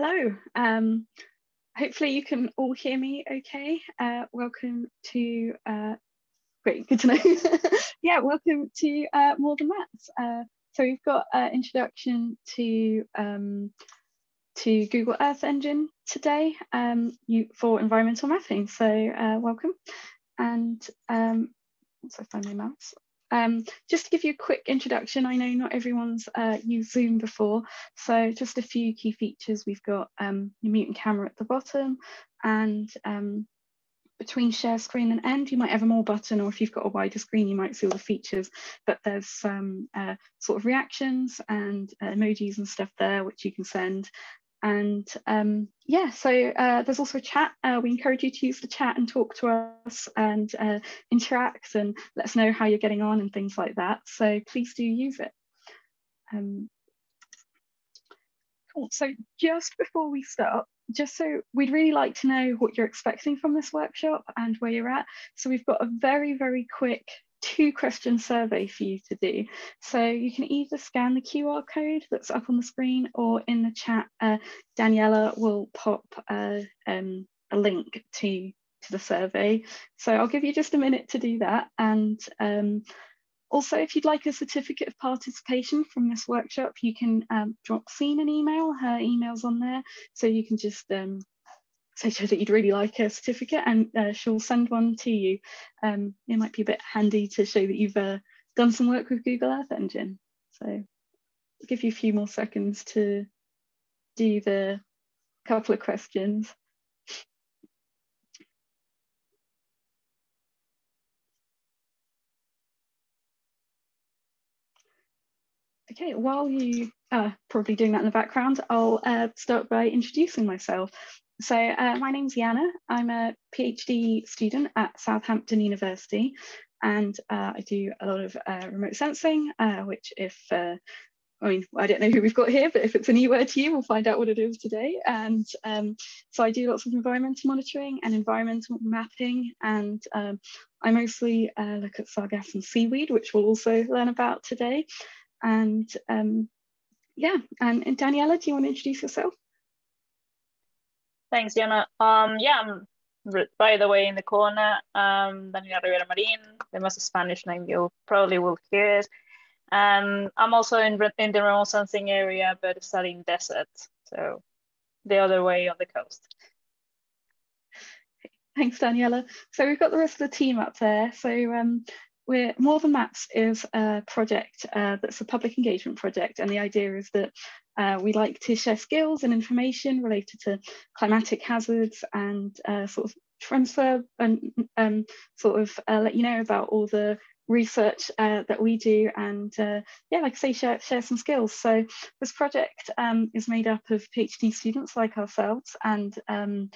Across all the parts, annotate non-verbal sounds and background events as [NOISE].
Hello. Um, hopefully you can all hear me okay. Uh, welcome to, uh, great, good to know. [LAUGHS] yeah, welcome to uh, More Than Maps. Uh, so we've got an introduction to, um, to Google Earth Engine today um, you, for environmental mapping. So uh, welcome. And um, once find my mouse, um, just to give you a quick introduction, I know not everyone's uh, used Zoom before, so just a few key features. We've got um, your mute and camera at the bottom, and um, between share screen and end, you might have a more button, or if you've got a wider screen, you might see all the features, but there's some uh, sort of reactions and uh, emojis and stuff there, which you can send. And um, yeah, so uh, there's also a chat. Uh, we encourage you to use the chat and talk to us and uh, interact and let us know how you're getting on and things like that. So please do use it. Um, cool. So just before we start, just so we'd really like to know what you're expecting from this workshop and where you're at. So we've got a very, very quick two question survey for you to do. So you can either scan the QR code that's up on the screen or in the chat, uh, Daniela will pop uh, um, a link to, to the survey. So I'll give you just a minute to do that. And um, also, if you'd like a certificate of participation from this workshop, you can um, drop Scene an email. Her email's on there. So you can just um, say to her that you'd really like a certificate and uh, she'll send one to you. Um, it might be a bit handy to show that you've uh, done some work with Google Earth Engine. So I'll give you a few more seconds to do the couple of questions. Okay, while you are probably doing that in the background, I'll uh, start by introducing myself. So uh, my name's Yana. I'm a PhD student at Southampton University and uh, I do a lot of uh, remote sensing, uh, which if, uh, I mean, I don't know who we've got here, but if it's a new word to you, we'll find out what it is today. And um, so I do lots of environmental monitoring and environmental mapping. And um, I mostly uh, look at sargassum seaweed, which we'll also learn about today. And um, yeah, and, and Daniela, do you want to introduce yourself? Thanks, Diana. Um, yeah, I'm by the way in the corner, um, Daniela Rivera Marin, the most Spanish name you probably will hear. And I'm also in, in the remote sensing area, but studying desert, so the other way on the coast. [LAUGHS] Thanks, Daniela. So we've got the rest of the team up there. So um, we're More Than Maps is a project uh, that's a public engagement project, and the idea is that uh, we like to share skills and information related to climatic hazards and uh, sort of transfer and um, sort of uh, let you know about all the research uh, that we do and uh, yeah like I say share, share some skills so this project um, is made up of PhD students like ourselves and um,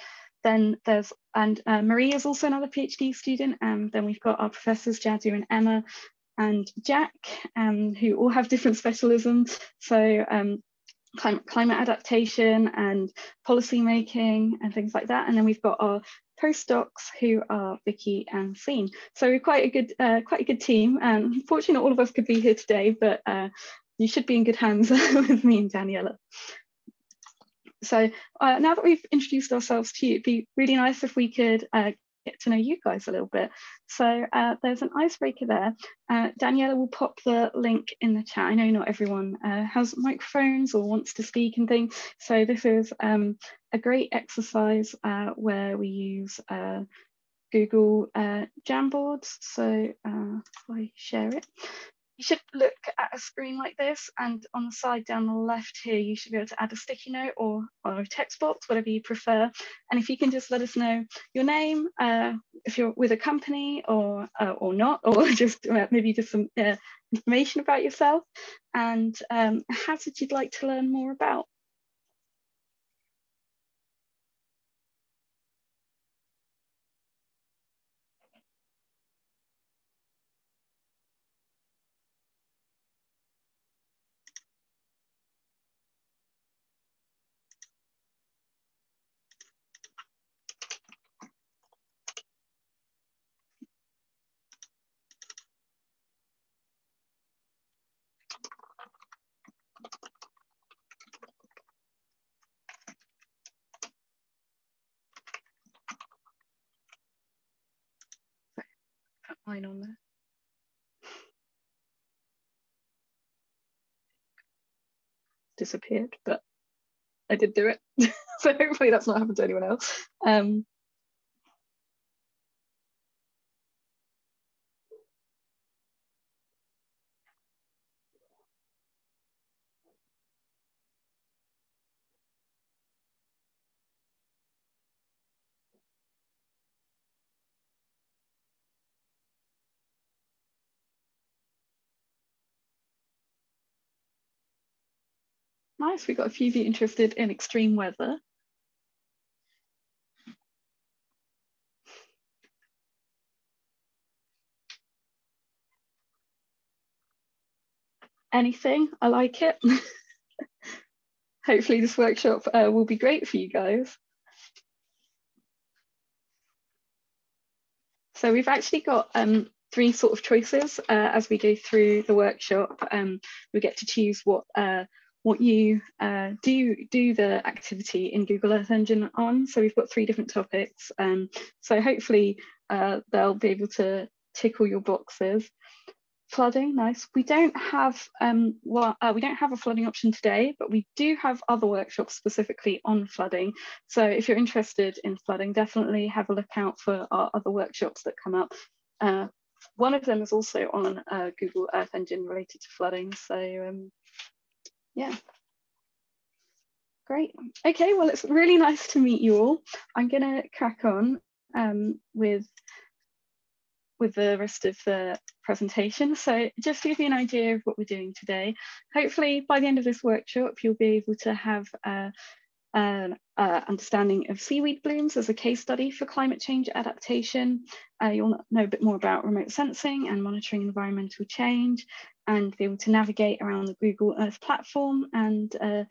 then there's, and uh, Marie is also another PhD student. And then we've got our professors, Jadu and Emma and Jack, um, who all have different specialisms. So um, climate, adaptation and policy making and things like that. And then we've got our postdocs who are Vicky and Scene. So we're quite a good, uh, quite a good team. And unfortunately, not all of us could be here today, but uh, you should be in good hands [LAUGHS] with me and Daniela. So uh, now that we've introduced ourselves to you, it'd be really nice if we could uh, get to know you guys a little bit. So uh, there's an icebreaker there. Uh, Daniela will pop the link in the chat. I know not everyone uh, has microphones or wants to speak and things. So this is um, a great exercise uh, where we use Google Jamboards. So I share it, you should look at a screen like this and on the side down the left here, you should be able to add a sticky note or, or a text box, whatever you prefer. And if you can just let us know your name, uh, if you're with a company or, uh, or not, [LAUGHS] or just uh, maybe just some uh, information about yourself and um, a you'd like to learn more about. Disappeared, but I did do it. [LAUGHS] so hopefully that's not happened to anyone else. Um, Nice, we've got a few of you interested in extreme weather. Anything, I like it. [LAUGHS] Hopefully this workshop uh, will be great for you guys. So we've actually got um, three sort of choices uh, as we go through the workshop. Um, we get to choose what uh, what you uh, do do the activity in Google Earth Engine on. So we've got three different topics. Um, so hopefully uh, they'll be able to tick all your boxes. Flooding, nice. We don't have um, well, uh, we don't have a flooding option today, but we do have other workshops specifically on flooding. So if you're interested in flooding, definitely have a look out for our other workshops that come up. Uh, one of them is also on uh, Google Earth Engine related to flooding. So um, yeah. Great. Okay, well, it's really nice to meet you all. I'm going to crack on um, with, with the rest of the presentation. So just to give you an idea of what we're doing today, hopefully by the end of this workshop, you'll be able to have uh, an uh, understanding of seaweed blooms as a case study for climate change adaptation. Uh, you'll know a bit more about remote sensing and monitoring environmental change and be able to navigate around the Google Earth platform and uh,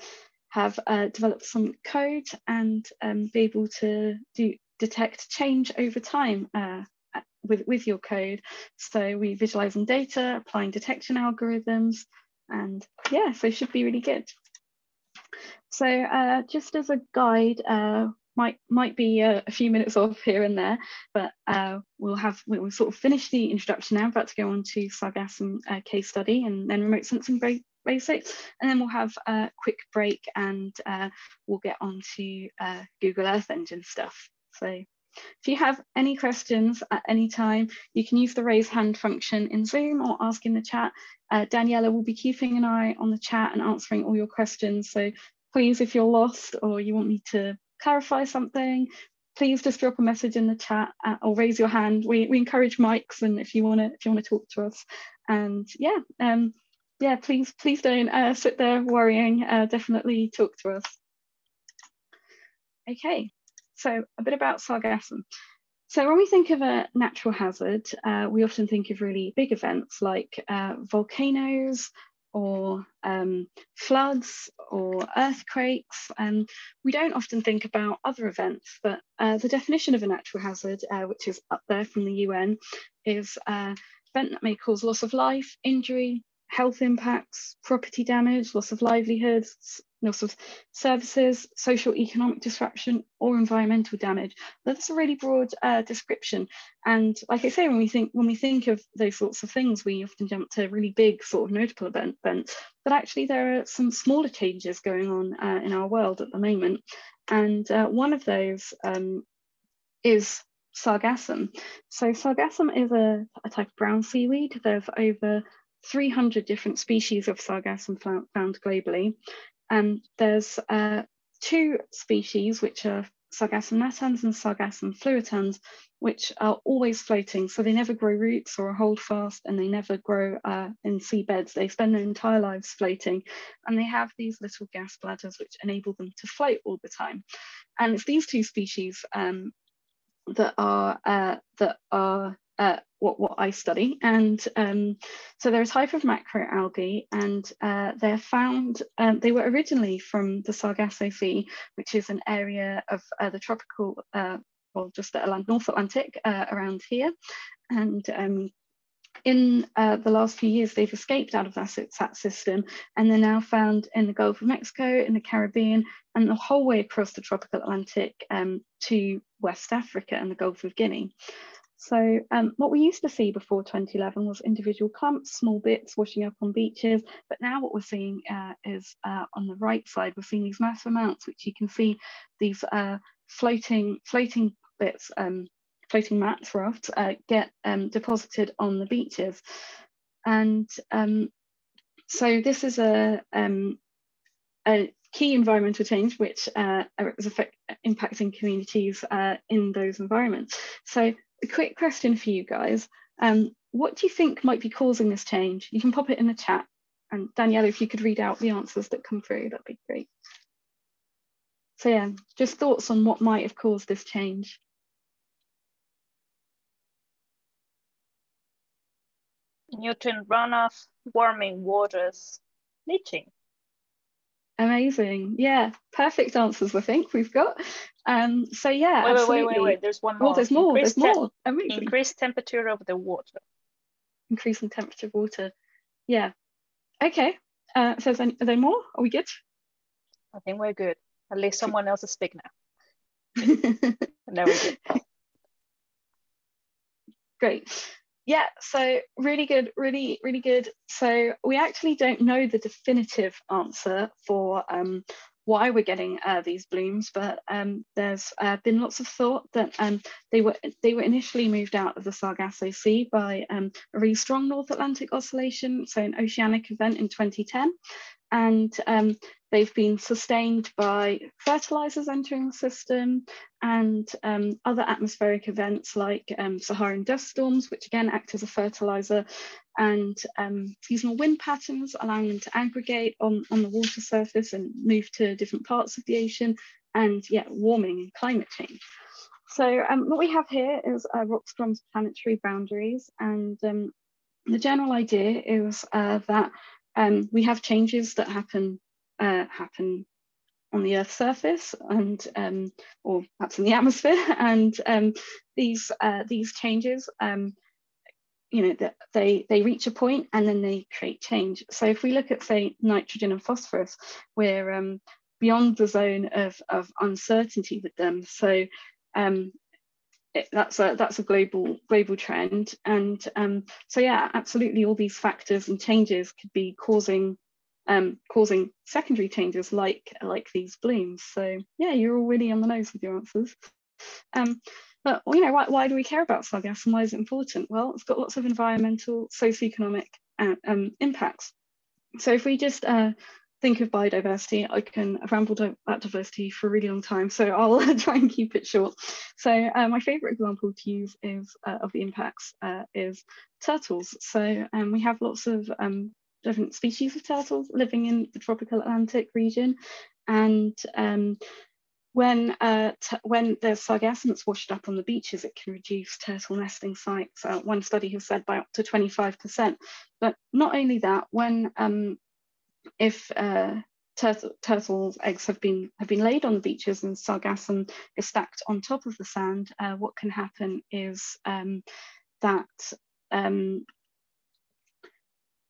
have uh, developed some code and um, be able to do detect change over time uh, with, with your code. So we visualizing data, applying detection algorithms, and yeah, so it should be really good. So uh, just as a guide, uh, might might be a, a, few minutes off here and there, but uh, we'll have we'll sort of finish the introduction now. About to go on to sargassum uh, case study and then remote sensing basics, and then we'll have a quick break and uh, we'll get on to uh, Google Earth Engine stuff. So if you have any questions at any time, you can use the raise hand function in Zoom or ask in the chat. Uh, Daniela will be keeping an eye on the chat and answering all your questions. So please, if you're lost or you want me to clarify something, please just drop a message in the chat uh, or raise your hand. We, we encourage mics and if you want to if you want to talk to us. And yeah, um, yeah, please please don't uh, sit there worrying. Uh, definitely talk to us. Okay, so a bit about sargassum. So when we think of a natural hazard, uh, we often think of really big events like uh, volcanoes, or um, floods or earthquakes. And we don't often think about other events, but uh, the definition of a natural hazard, uh, which is up there from the UN, is an event that may cause loss of life, injury, health impacts, property damage, loss of livelihoods, loss of services, social economic disruption, or environmental damage. That's a really broad uh, description. And like I say, when we think when we think of those sorts of things, we often jump to really big sort of notable event, events. But actually, there are some smaller changes going on uh, in our world at the moment. And uh, one of those um, is sargassum. So sargassum is a, a type of brown seaweed. There's over 300 different species of sargassum found globally. Um, there's uh, two species, which are Sargassum natans and Sargassum fluitans, which are always floating. So they never grow roots or hold fast and they never grow uh, in seabeds. They spend their entire lives floating and they have these little gas bladders which enable them to float all the time. And it's these two species um, that are uh, that are uh, what, what I study. And um, so they're a type of macroalgae and uh, they're found, um, they were originally from the Sargasso Sea, which is an area of uh, the tropical, uh, well, just the North Atlantic uh, around here. And um, in uh, the last few years, they've escaped out of that, that system and they're now found in the Gulf of Mexico, in the Caribbean, and the whole way across the tropical Atlantic um, to West Africa and the Gulf of Guinea. So um, what we used to see before 2011 was individual clumps, small bits washing up on beaches. But now what we're seeing uh, is uh, on the right side, we're seeing these massive amounts, which you can see these uh, floating, floating bits, um, floating mats, rafts, uh, get um, deposited on the beaches. And um, so this is a, um, a key environmental change which uh, is affect, impacting communities uh, in those environments. So a quick question for you guys. Um, what do you think might be causing this change? You can pop it in the chat. And Daniela, if you could read out the answers that come through, that'd be great. So yeah, just thoughts on what might have caused this change. Nutrient runoff, warming waters, leaching. Amazing. Yeah, perfect answers, I think we've got. Um, so yeah, wait, absolutely. wait, wait, wait. There's one more. Oh, there's more. Increased there's more. Amazing. Increased temperature of the water. Increasing temperature of water. Yeah. Okay. Uh, so is there, are there more? Are we good? I think we're good. At least someone else is speak now. [LAUGHS] no, we're good. Great. Yeah, so really good, really, really good. So we actually don't know the definitive answer for um, why we're getting uh, these blooms, but um, there's uh, been lots of thought that um, they were they were initially moved out of the Sargasso Sea by um, a really strong North Atlantic oscillation, so an oceanic event in 2010, and um, they've been sustained by fertilizers entering the system and um, other atmospheric events like um, Saharan dust storms, which again act as a fertilizer, and um, seasonal wind patterns, allowing them to aggregate on, on the water surface and move to different parts of the ocean, and yeah, warming and climate change. So um, what we have here is uh, Rockstrom's planetary boundaries, and um, the general idea is uh, that um, we have changes that happen uh, happen on the Earth's surface and um, or perhaps in the atmosphere, [LAUGHS] and um, these uh, these changes, um, you know, that they they reach a point and then they create change. So if we look at say nitrogen and phosphorus, we're um, beyond the zone of of uncertainty with them. So um, it, that's a that's a global global trend. And um, so yeah absolutely all these factors and changes could be causing um, causing secondary changes like like these blooms. So yeah you're all really on the nose with your answers. Um, but you know why, why do we care about sargassum and why is it important? Well it's got lots of environmental socioeconomic uh, um, impacts. So if we just uh, think of biodiversity, I can I've about diversity for a really long time, so I'll [LAUGHS] try and keep it short. So uh, my favorite example to use is uh, of the impacts uh, is turtles. So um, we have lots of um, different species of turtles living in the tropical Atlantic region, and um, when uh, when there's sargassum washed up on the beaches, it can reduce turtle nesting sites. Uh, one study has said by up to 25%. But not only that, when um, if uh, turtle, turtles' eggs have been have been laid on the beaches and sargassum is stacked on top of the sand, uh, what can happen is um, that um,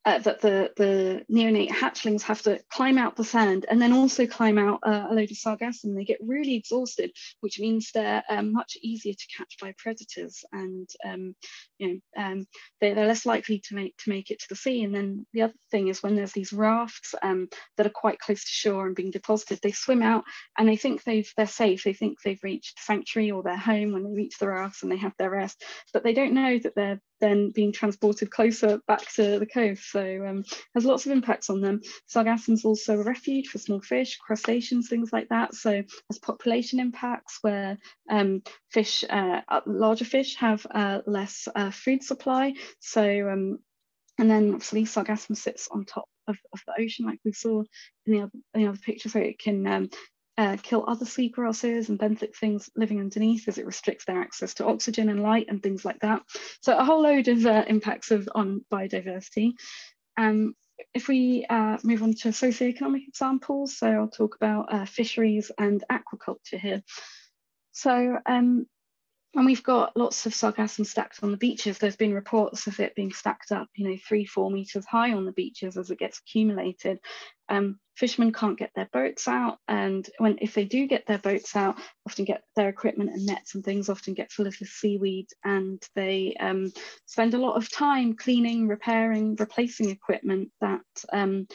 uh, that the, the neonate hatchlings have to climb out the sand and then also climb out uh, a load of sargassum. They get really exhausted, which means they're um, much easier to catch by predators, and um, you know um, they, are less likely to make to make it to the sea. And then the other thing is when there's these rafts um, that are quite close to shore and being deposited, they swim out and they think they've they're safe. They think they've reached sanctuary or their home when they reach the rafts and they have their rest, but they don't know that they're then being transported closer back to the coast. So um, has lots of impacts on them. Sargassum is also a refuge for small fish, crustaceans, things like that. So has population impacts where um, fish, uh, larger fish have uh, less uh, food supply. So um, and then obviously sargassum sits on top of, of, the ocean like we saw in the other, in the other picture so it can um, uh, kill other seagrasses and benthic things living underneath as it restricts their access to oxygen and light and things like that. So a whole load of uh, impacts of on biodiversity. Um, if we uh, move on to socioeconomic examples, so I'll talk about uh, fisheries and aquaculture here. So um, and we've got lots of sargassum stacked on the beaches. There's been reports of it being stacked up, you know, three, four meters high on the beaches as it gets accumulated. Um, fishermen can't get their boats out, and when if they do get their boats out, often get their equipment and nets and things often get full of the seaweed, and they um, spend a lot of time cleaning, repairing, replacing equipment that um,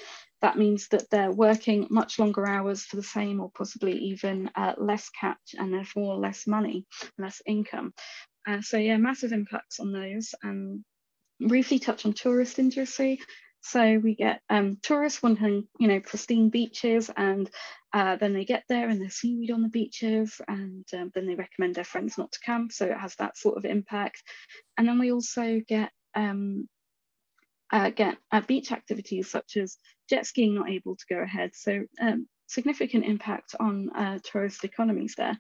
that means that they're working much longer hours for the same or possibly even uh, less catch and therefore less money, less income. Uh, so yeah, massive impacts on those. And briefly touch on tourist industry. So we get um, tourists wanting, you know, pristine beaches, and uh, then they get there and there's seaweed on the beaches, and um, then they recommend their friends not to come. So it has that sort of impact. And then we also get um, uh, get uh, beach activities such as jet skiing not able to go ahead. So um, significant impact on uh, tourist economies there.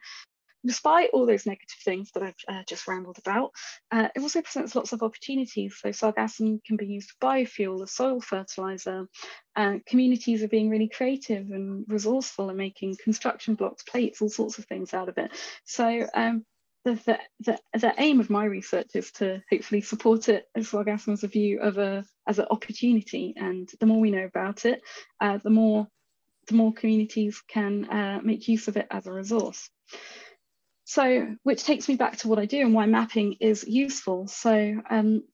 Despite all those negative things that I've uh, just rambled about, uh, it also presents lots of opportunities. So sargassum can be used for biofuel, as soil fertilizer. Uh, communities are being really creative and resourceful and making construction blocks, plates, all sorts of things out of it. So um, the, the, the, aim of my research is to hopefully support it as Sargassum as a view of a as an opportunity. And the more we know about it uh, the more the more communities can uh, make use of it as a resource. So which takes me back to what I do and why mapping is useful. So um,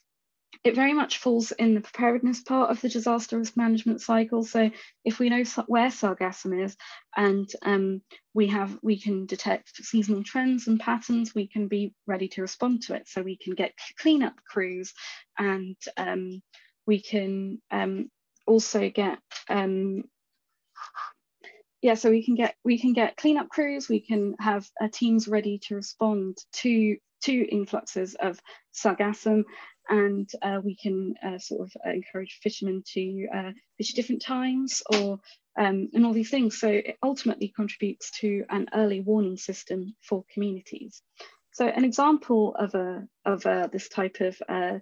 it very much falls in the preparedness part of the disaster risk management cycle. So if we know where sargassum is and um, we have we can detect seasonal trends and patterns, we can be ready to respond to it. So we can get cleanup crews and um, we can um, also get um, yeah, so we can get we can get cleanup crews. We can have uh, teams ready to respond to to influxes of sargassum, and uh, we can uh, sort of uh, encourage fishermen to uh, fish at different times or um, and all these things. So it ultimately contributes to an early warning system for communities. So an example of a of a, this type of uh,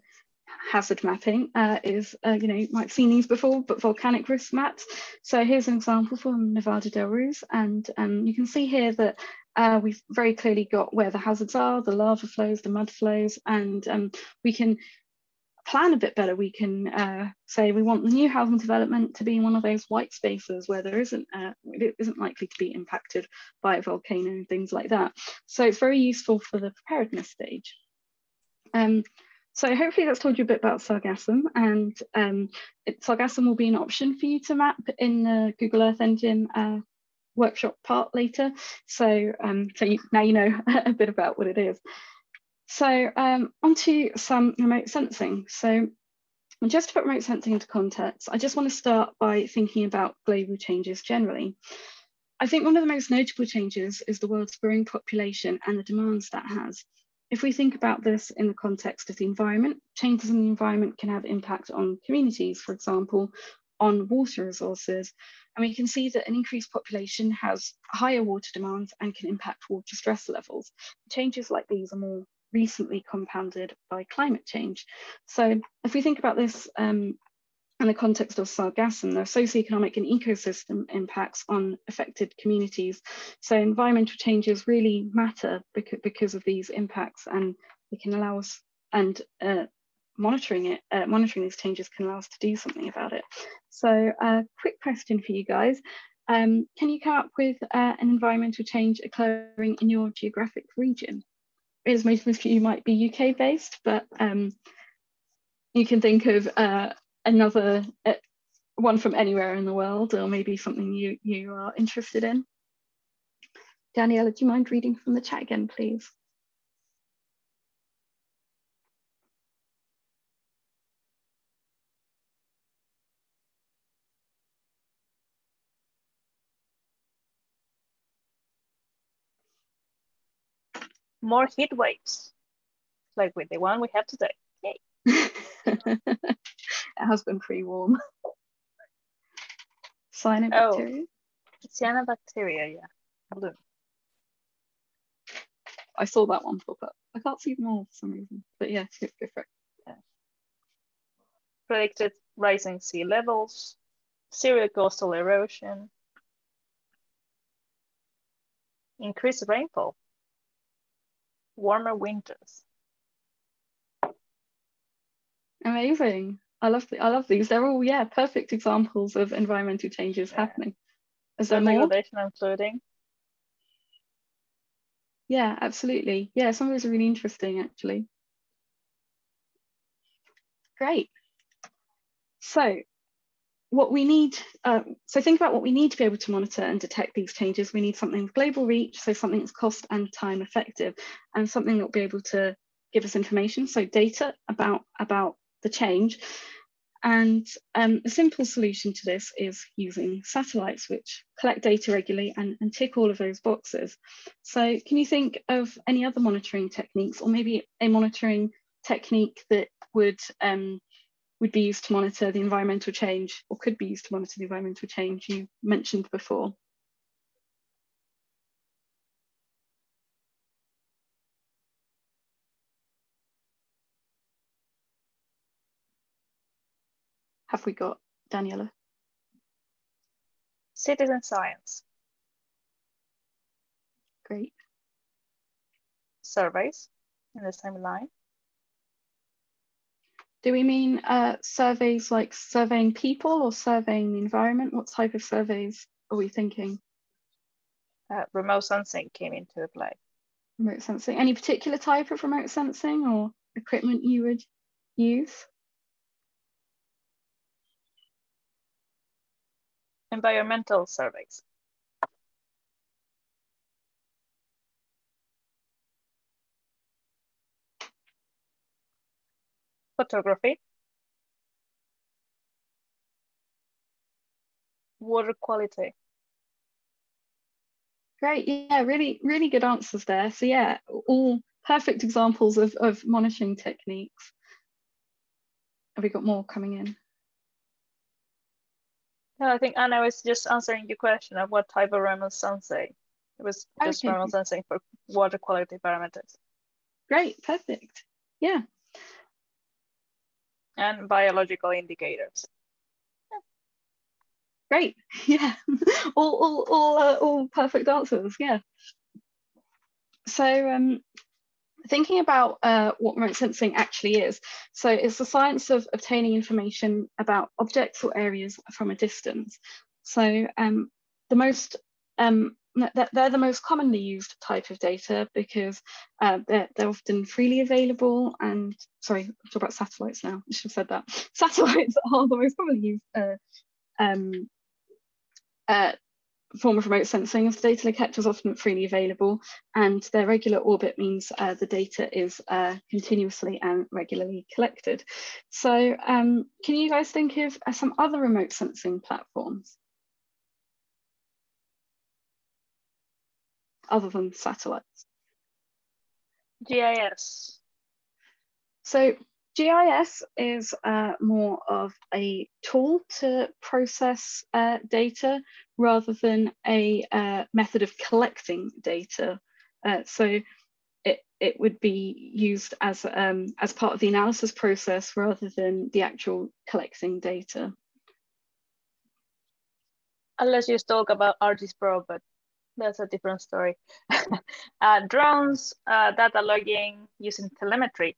hazard mapping uh, is, uh, you know, you might have seen these before, but volcanic risk maps. So here's an example from Nevado del Ruiz, and um, you can see here that uh, we've very clearly got where the hazards are, the lava flows, the mud flows, and um, we can plan a bit better. We can uh, say we want the new housing development to be in one of those white spaces where there isn't uh, it isn't likely to be impacted by a volcano and things like that. So it's very useful for the preparedness stage. Um, so hopefully that's told you a bit about sargassum and um, it, sargassum will be an option for you to map in the Google Earth Engine uh, workshop part later. So, um, so you, now you know [LAUGHS] a bit about what it is. So um, onto some remote sensing. So just to put remote sensing into context, I just want to start by thinking about global changes generally. I think one of the most notable changes is the world's growing population and the demands that has. If we think about this in the context of the environment, changes in the environment can have impact on communities, for example, on water resources. And we can see that an increased population has higher water demands and can impact water stress levels. Changes like these are more recently compounded by climate change. So if we think about this um, in the context of sargassum, are socioeconomic and ecosystem impacts on affected communities. So environmental changes really matter because, because of these impacts and they can allow us, and uh, monitoring it, uh, monitoring these changes can allow us to do something about it. So a uh, quick question for you guys. Um, can you come up with uh, an environmental change occurring in your geographic region? As most of you might be UK based, but um, you can think of uh, another uh, one from anywhere in the world or maybe something you, you are interested in. Daniela, do you mind reading from the chat again, please? More heat waves, like with the one we have today. Yay. [LAUGHS] [LAUGHS] it has been pretty warm. Cyanobacteria? Oh, cyanobacteria, yeah. Blue. I saw that one pop up. I can't see them all for some reason, but yeah, go, go for it. Yeah. Predicted rising sea levels, severe coastal erosion, increased rainfall. warmer winters. Amazing. I love the, I love these. They're all yeah perfect examples of environmental changes yeah. happening. Is there more? Degradation and flooding. Yeah, absolutely. Yeah, some of those are really interesting actually. Great. So what we need, uh, so think about what we need to be able to monitor and detect these changes. We need something with global reach, so something that's cost and time effective, and something that will be able to give us information, so data about, about the change. And um, a simple solution to this is using satellites, which collect data regularly and, and tick all of those boxes. So can you think of any other monitoring techniques or maybe a monitoring technique that would um, would be used to monitor the environmental change or could be used to monitor the environmental change you mentioned before? Have we got Daniela? Citizen science. Great. Surveys in the same line. Do we mean uh, surveys like surveying people or surveying the environment? What type of surveys are we thinking? Uh, remote sensing came into play. Remote sensing. Any particular type of remote sensing or equipment you would use? Environmental surveys. photography, water quality. Great, yeah, really, really good answers there. So yeah, all perfect examples of, of monitoring techniques. Have we got more coming in? No, I think Anna was just answering your question of what type of remote sensing. It was just okay. sensing for water quality parameters. Great, perfect. Yeah, and biological indicators. Great, [LAUGHS] yeah, all, all, all, uh, all perfect answers, yeah. So um, thinking about uh, what remote sensing actually is. So it's the science of obtaining information about objects or areas from a distance. So um, the most um, they're the most commonly used type of data because uh, they're, they're, often freely available and sorry I'm talking about satellites now I should have said that [LAUGHS] satellites are the most commonly used uh, um, uh, form of remote sensing as the data they kept is often freely available and their regular orbit means uh, the data is uh, continuously and regularly collected so um, can you guys think of uh, some other remote sensing platforms other than satellites? GIS. So GIS is uh, more of a tool to process uh, data rather than a uh, method of collecting data. Uh, so it, it would be used as, um, as part of the analysis process rather than the actual collecting data. Unless you talk about ArcGIS Pro, but that's a different story. [LAUGHS] uh, drones, uh, data logging using telemetry.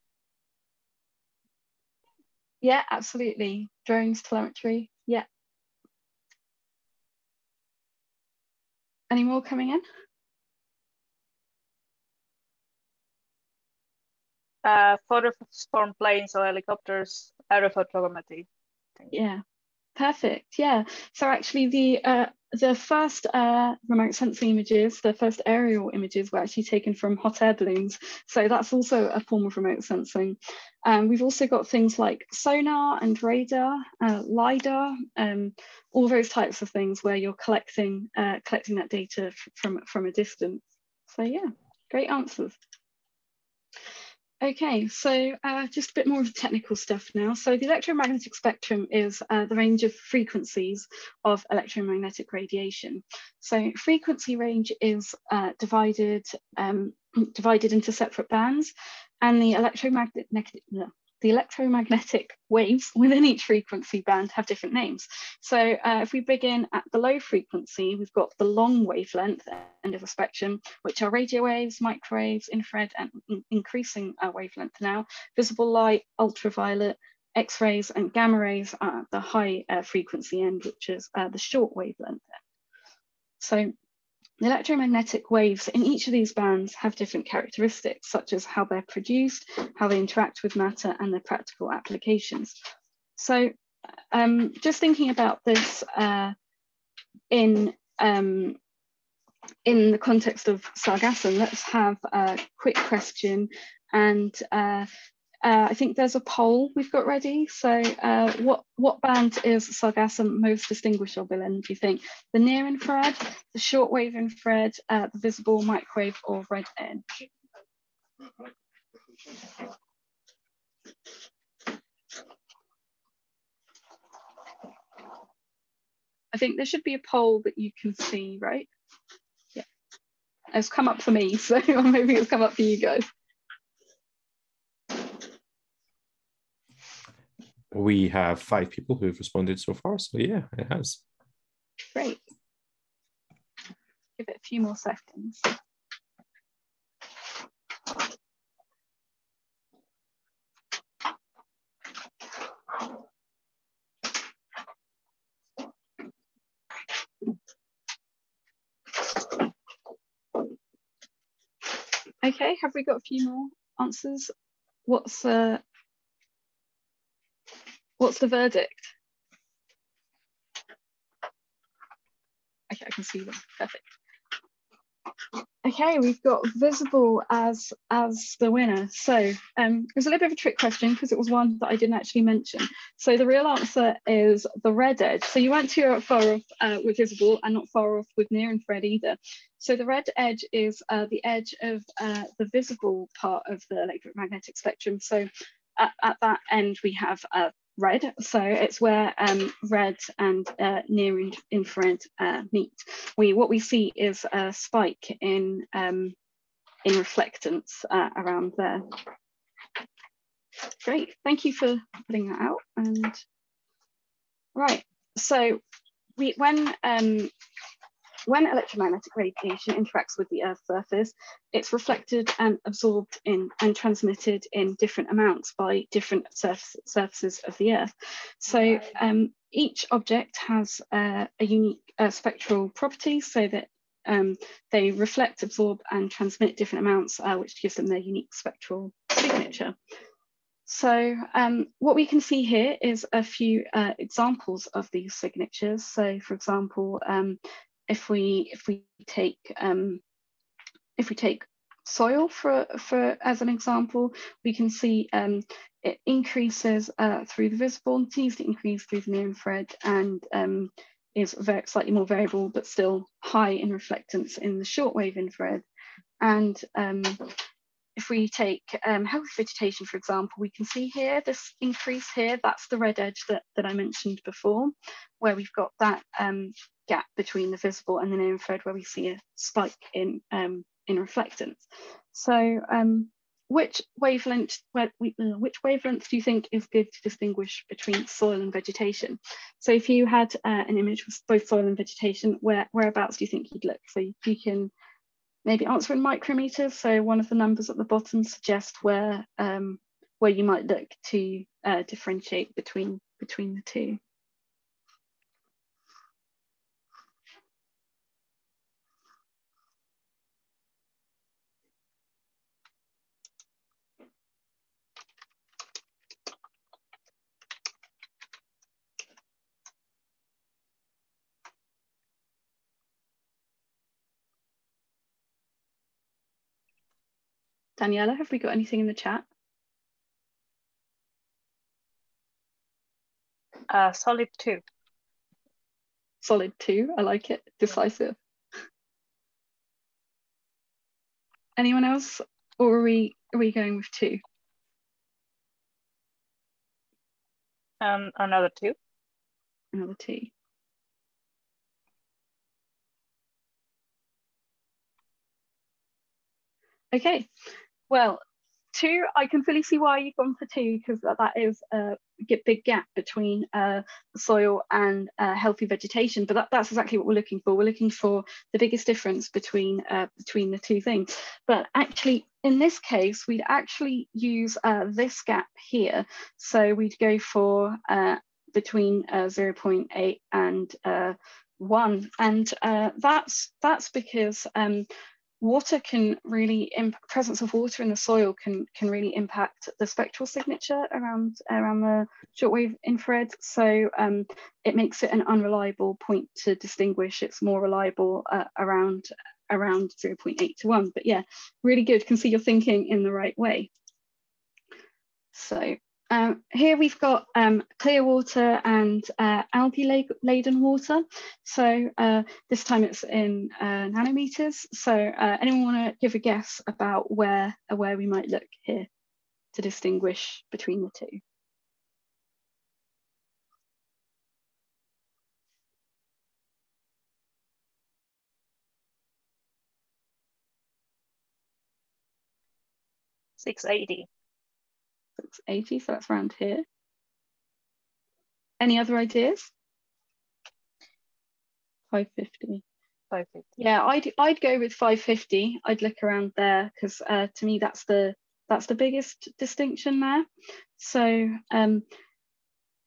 Yeah, absolutely. Drones, telemetry. Yeah. Any more coming in? Uh, photos from planes or helicopters, aerophotogrammetry. Yeah, perfect. Yeah. So actually, the uh, the first uh, remote sensing images, the first aerial images were actually taken from hot air balloons. So that's also a form of remote sensing. Um, we've also got things like sonar and radar, uh, LIDAR, um, all those types of things where you're collecting, uh, collecting that data from, from a distance. So yeah, great answers. Okay, so uh, just a bit more of the technical stuff now. So the electromagnetic spectrum is uh, the range of frequencies of electromagnetic radiation. So frequency range is uh, divided, um, [CLEARS THROAT] divided into separate bands and the electromagnetic, the electromagnetic waves within each frequency band have different names. So uh, if we begin at the low frequency, we've got the long wavelength end of the spectrum, which are radio waves, microwaves, infrared, and in increasing uh, wavelength now, visible light, ultraviolet, X-rays and gamma rays are the high uh, frequency end, which is uh, the short wavelength. So the electromagnetic waves in each of these bands have different characteristics, such as how they're produced, how they interact with matter, and their practical applications. So um, just thinking about this uh, in, um, in the context of Sargassum, let's have a quick question and uh, uh, I think there's a poll we've got ready. So uh, what, what band is Sargassum most distinguishable in, do you think? The near infrared, the shortwave infrared, uh, the visible microwave or red edge? I think there should be a poll that you can see, right? Yeah. It's come up for me, [LAUGHS] so maybe it's come up for you guys. We have five people who've responded so far. So yeah, it has. Great. Give it a few more seconds. Okay, have we got a few more answers? What's uh, What's the verdict? Okay, I can see them. Perfect. Okay, we've got visible as as the winner. So um, it was a little bit of a trick question because it was one that I didn't actually mention. So the real answer is the red edge. So you weren't too far off uh, with visible and not far off with near infrared either. So the red edge is uh, the edge of uh, the visible part of the electromagnetic spectrum. So at, at that end, we have uh, red. So it's where um, red and uh, near infrared uh, meet. We what we see is a spike in um, in reflectance uh, around there. Great, thank you for putting that out. And right, so we when um, when electromagnetic radiation interacts with the Earth's surface, it's reflected and absorbed in and transmitted in different amounts by different surface, surfaces of the Earth. So um, each object has uh, a unique uh, spectral property so that um, they reflect, absorb and transmit different amounts, uh, which gives them their unique spectral signature. So um, what we can see here is a few uh, examples of these signatures. So for example, um, if we if we take um, if we take soil for for as an example, we can see um, it increases uh, through the visible and continues to increase through the near infrared and um, is very, slightly more variable, but still high in reflectance in the shortwave infrared. And um, if we take um, healthy vegetation, for example, we can see here this increase here, that's the red edge that, that I mentioned before, where we've got that um, gap between the visible and the near infrared where we see a spike in, um, in reflectance. So um, which wavelength, which wavelength do you think is good to distinguish between soil and vegetation? So if you had uh, an image with both soil and vegetation, where, whereabouts do you think you'd look? So you can maybe answer in micrometers. So one of the numbers at the bottom suggests where um, where you might look to uh, differentiate between between the two. Daniela, have we got anything in the chat? Uh, solid two. Solid two, I like it. Decisive. Anyone else? Or are we are we going with two? Um, another two. Another two. Okay, well, two, I can fully see why you've gone for two because that is a big gap between uh, soil and uh, healthy vegetation. But that, that's exactly what we're looking for. We're looking for the biggest difference between uh, between the two things. But actually, in this case, we'd actually use uh, this gap here. So we'd go for uh, between uh, 0.8 and 1. And that's, that's because um, water can really presence of water in the soil can can really impact the spectral signature around around the shortwave infrared. So um, it makes it an unreliable point to distinguish. It's more reliable uh, around around 0.8 to 1 but yeah really good. Can see you're thinking in the right way. So um, here we've got um, clear water and uh, algae laden water. So uh, this time it's in uh, nanometers. So uh, anyone want to give a guess about where, uh, where we might look here to distinguish between the two? Six eighty. 680, so that's around here. Any other ideas? 550. 550. Yeah, I'd I'd go with 550. I'd look around there because uh, to me that's the that's the biggest distinction there. So um,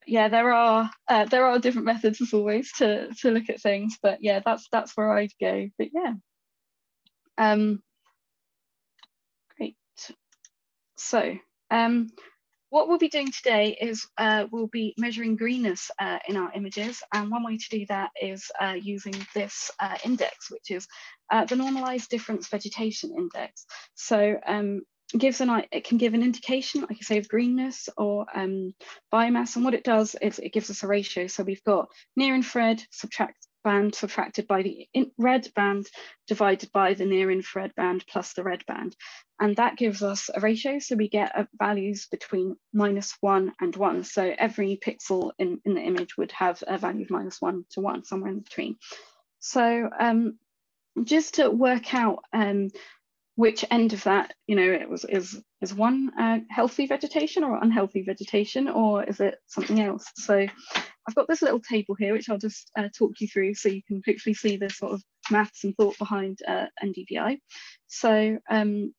yeah, there are uh, there are different methods as always to to look at things, but yeah, that's that's where I'd go. But yeah, um, great. So um, what we'll be doing today is uh, we'll be measuring greenness uh, in our images. And one way to do that is uh, using this uh, index, which is uh, the normalized difference vegetation index. So um, it gives an, it can give an indication, like I say, of greenness or um, biomass. And what it does is it gives us a ratio. So we've got near infrared subtract band subtracted by the red band divided by the near infrared band plus the red band. And that gives us a ratio. So we get uh, values between minus one and one. So every pixel in, in the image would have a value of minus one to one, somewhere in between. So um, just to work out um, which end of that, you know, it was is is one uh, healthy vegetation or unhealthy vegetation, or is it something else? So I've got this little table here, which I'll just uh, talk you through so you can hopefully see the sort of maths and thought behind uh, NDVI. So um,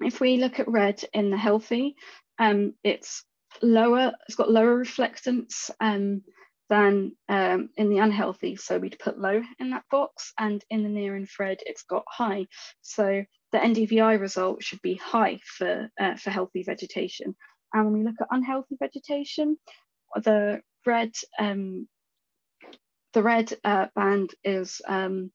if we look at red in the healthy, um, it's lower, it's got lower reflectance um, than um, in the unhealthy. So we'd put low in that box and in the near infrared, it's got high. So the NDVI result should be high for, uh, for healthy vegetation. And when we look at unhealthy vegetation, the red um, the red uh, band is um,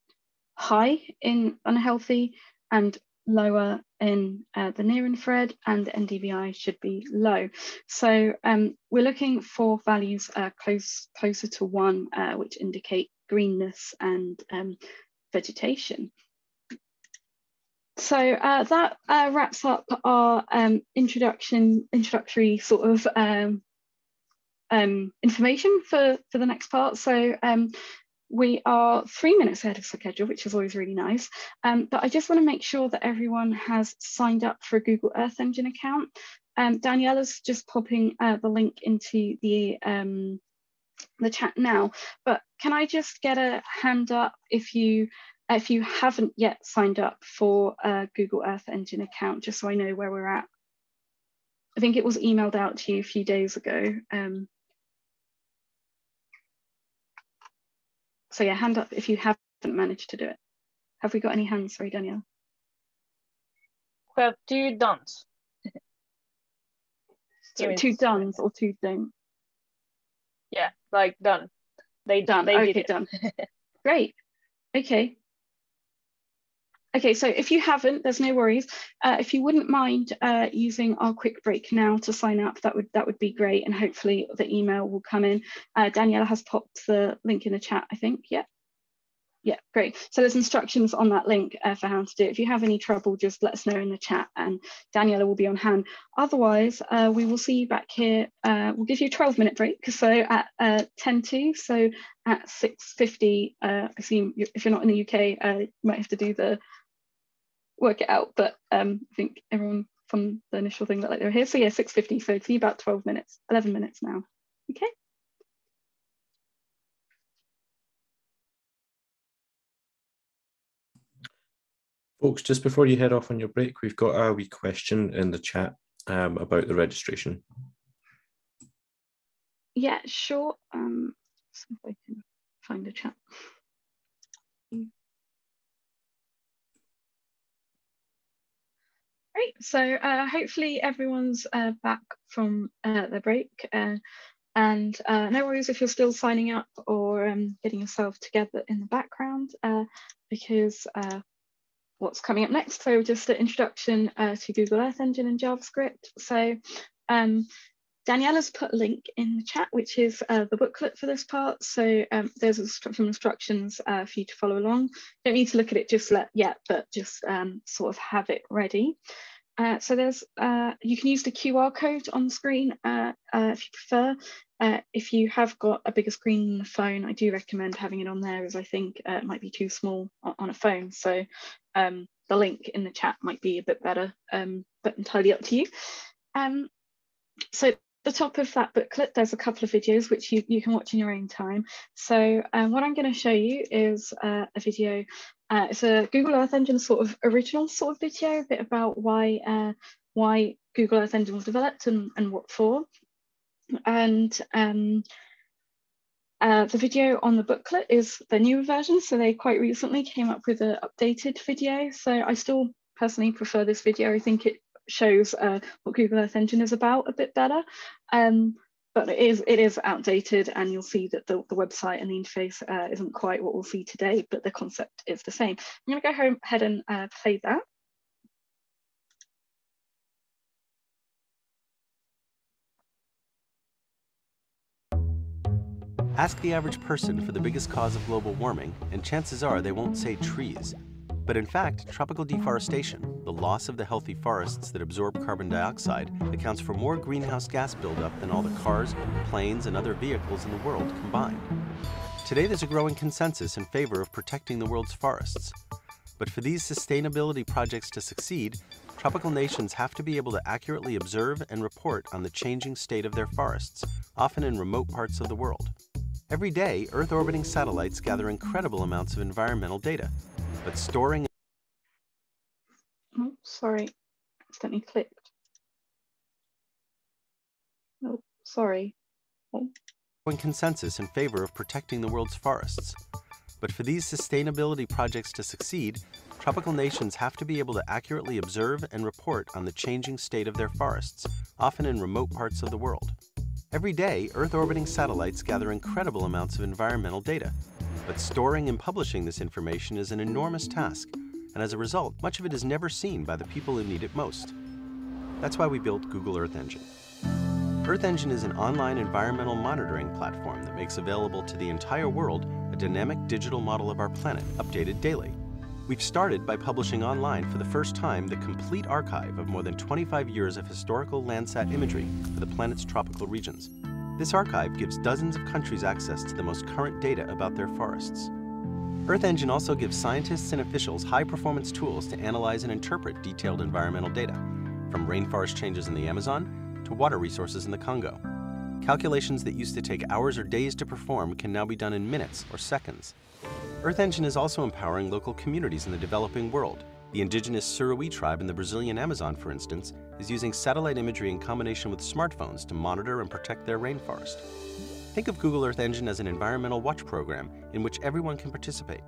high in unhealthy and lower in uh, the near infrared and the NDVI should be low. So um, we're looking for values uh, close closer to one, uh, which indicate greenness and um, vegetation. So uh, that uh, wraps up our um, introduction, introductory sort of um, information for, for the next part. So um, we are three minutes ahead of schedule, which is always really nice. Um, but I just want to make sure that everyone has signed up for a Google Earth Engine account. Um, Daniela's just popping uh, the link into the um, the chat now. But can I just get a hand up if you if you haven't yet signed up for a Google Earth Engine account, just so I know where we're at. I think it was emailed out to you a few days ago. Um, So yeah, hand up if you haven't managed to do it. Have we got any hands? Sorry, Danielle. We have [LAUGHS] two dones. so two dones or two don't? Yeah, like done. They done. They okay, done. [LAUGHS] Great. Okay. Okay, so if you haven't, there's no worries. Uh, if you wouldn't mind uh, using our quick break now to sign up, that would that would be great, and hopefully the email will come in. Uh, Daniela has popped the link in the chat, I think. Yeah. Yeah, great. So there's instructions on that link uh, for how to do it. If you have any trouble, just let us know in the chat and Daniela will be on hand. Otherwise, uh, we will see you back here. Uh, we'll give you a 12 minute break. So at uh, 10 to, so at 6.50, uh, I assume if you're not in the UK, you might have to do the work it out, but um, I think everyone from the initial thing that like they're here. So yeah, 6.50, so it's about 12 minutes, 11 minutes now, okay? Folks, just before you head off on your break, we've got a wee question in the chat um, about the registration. Yeah, sure. Um, see if I can find a chat. Great. So uh, hopefully everyone's uh, back from uh, their break. Uh, and uh, no worries if you're still signing up or um, getting yourself together in the background, uh, because what's coming up next. So just an introduction to Google Earth Engine and JavaScript. So um, Daniela's put a link in the chat, which is uh, the booklet for this part. So um, there's some instructions uh, for you to follow along. Don't need to look at it just yet, but just um, sort of have it ready. Uh, so there's, uh, you can use the QR code on the screen uh, uh, if you prefer. if you have got a bigger screen than a phone, I do recommend having it on there as I think it might be too small on, a phone. So um, the link in the chat might be a bit better, um, but entirely up to you. Um, so the top of that booklet, there's a couple of videos which you, you can watch in your own time. So um, what I'm going to show you is uh, a video. Uh, it's a Google Earth Engine sort of original sort of video, a bit about why uh, why Google Earth Engine was developed and, and what for. And um, uh, the video on the booklet is the newer version. So they quite recently came up with an updated video. So I still personally prefer this video. I think it shows uh, what Google Earth Engine is about a bit better. Um, but it is it is outdated and you'll see that the, the website and the interface uh, isn't quite what we'll see today, but the concept is the same. I'm gonna go home, ahead and uh, play that. Ask the average person for the biggest cause of global warming, and chances are they won't say trees. But in fact, tropical deforestation, the loss of the healthy forests that absorb carbon dioxide, accounts for more greenhouse gas buildup than all the cars, planes, and other vehicles in the world combined. Today, there's a growing consensus in favor of protecting the world's forests. But for these sustainability projects to succeed, tropical nations have to be able to accurately observe and report on the changing state of their forests, often in remote parts of the world. Every day, Earth orbiting satellites gather incredible amounts of environmental data, but storing. Oh, sorry, accidentally clicked. Oh, sorry. Oh. Consensus in favor of protecting the world's forests. But for these sustainability projects to succeed, tropical nations have to be able to accurately observe and report on the changing state of their forests, often in remote parts of the world. Every day, Earth orbiting satellites gather incredible amounts of environmental data, but storing and publishing this information is an enormous task, and as a result, much of it is never seen by the people who need it most. That's why we built Google Earth Engine. Earth Engine is an online environmental monitoring platform that makes available to the entire world a dynamic digital model of our planet, updated daily. We've started by publishing online for the first time the complete archive of more than 25 years of historical Landsat imagery for the planet's tropical regions. This archive gives dozens of countries access to the most current data about their forests. Earth Engine also gives scientists and officials high-performance tools to analyze and interpret detailed environmental data, from rainforest changes in the Amazon to water resources in the Congo. Calculations that used to take hours or days to perform can now be done in minutes or seconds. Earth Engine is also empowering local communities in the developing world the indigenous Suruí tribe in the Brazilian Amazon, for instance, is using satellite imagery in combination with smartphones to monitor and protect their rainforest. Think of Google Earth Engine as an environmental watch program in which everyone can participate.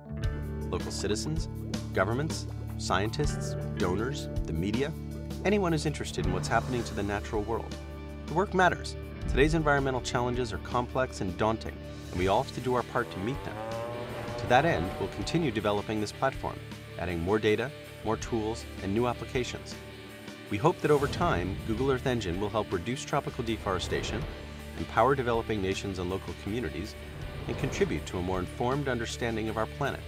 Local citizens, governments, scientists, donors, the media, anyone who's interested in what's happening to the natural world. The work matters. Today's environmental challenges are complex and daunting, and we all have to do our part to meet them. To that end, we'll continue developing this platform, adding more data, more tools, and new applications. We hope that over time, Google Earth Engine will help reduce tropical deforestation, empower developing nations and local communities, and contribute to a more informed understanding of our planet.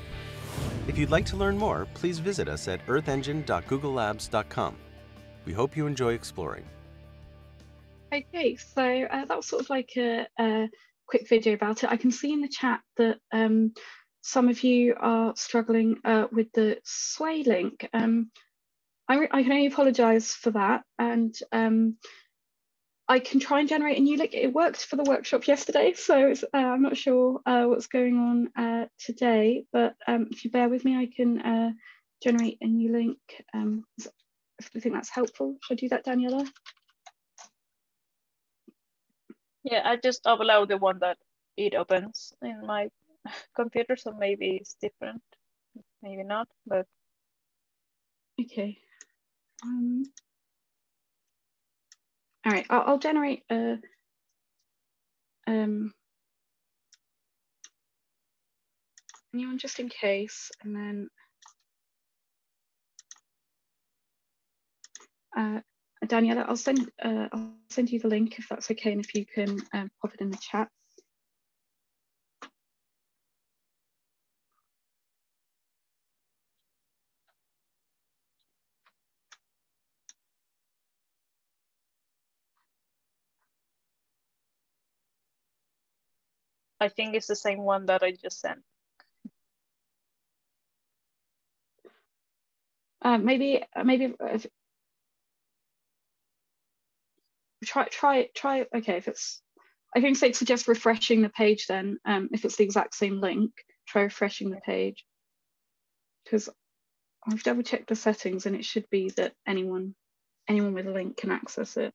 If you'd like to learn more, please visit us at earthengine.googlelabs.com. We hope you enjoy exploring. Okay, so uh, that was sort of like a, a, quick video about it. I can see in the chat that um, some of you are struggling uh, with the Sway link. Um, I, I can only apologise for that. And um, I can try and generate a new link. It worked for the workshop yesterday, so uh, I'm not sure uh, what's going on uh, today, but um, if you bear with me, I can uh, generate a new link. Um, if you think that's helpful, should I do that, Daniela? Yeah, I just upload the one that it opens in my [LAUGHS] computer, so maybe it's different, maybe not, but. Okay. Um, all right, I'll, I'll generate a, um, new one just in case, and then uh, Daniela, I'll send uh, I'll send you the link if that's okay, and if you can um, pop it in the chat. I think it's the same one that I just sent. Uh, maybe maybe if, try try try okay if it's I think say suggest refreshing the page then um, if it's the exact same link try refreshing the page because I've double checked the settings and it should be that anyone anyone with a link can access it.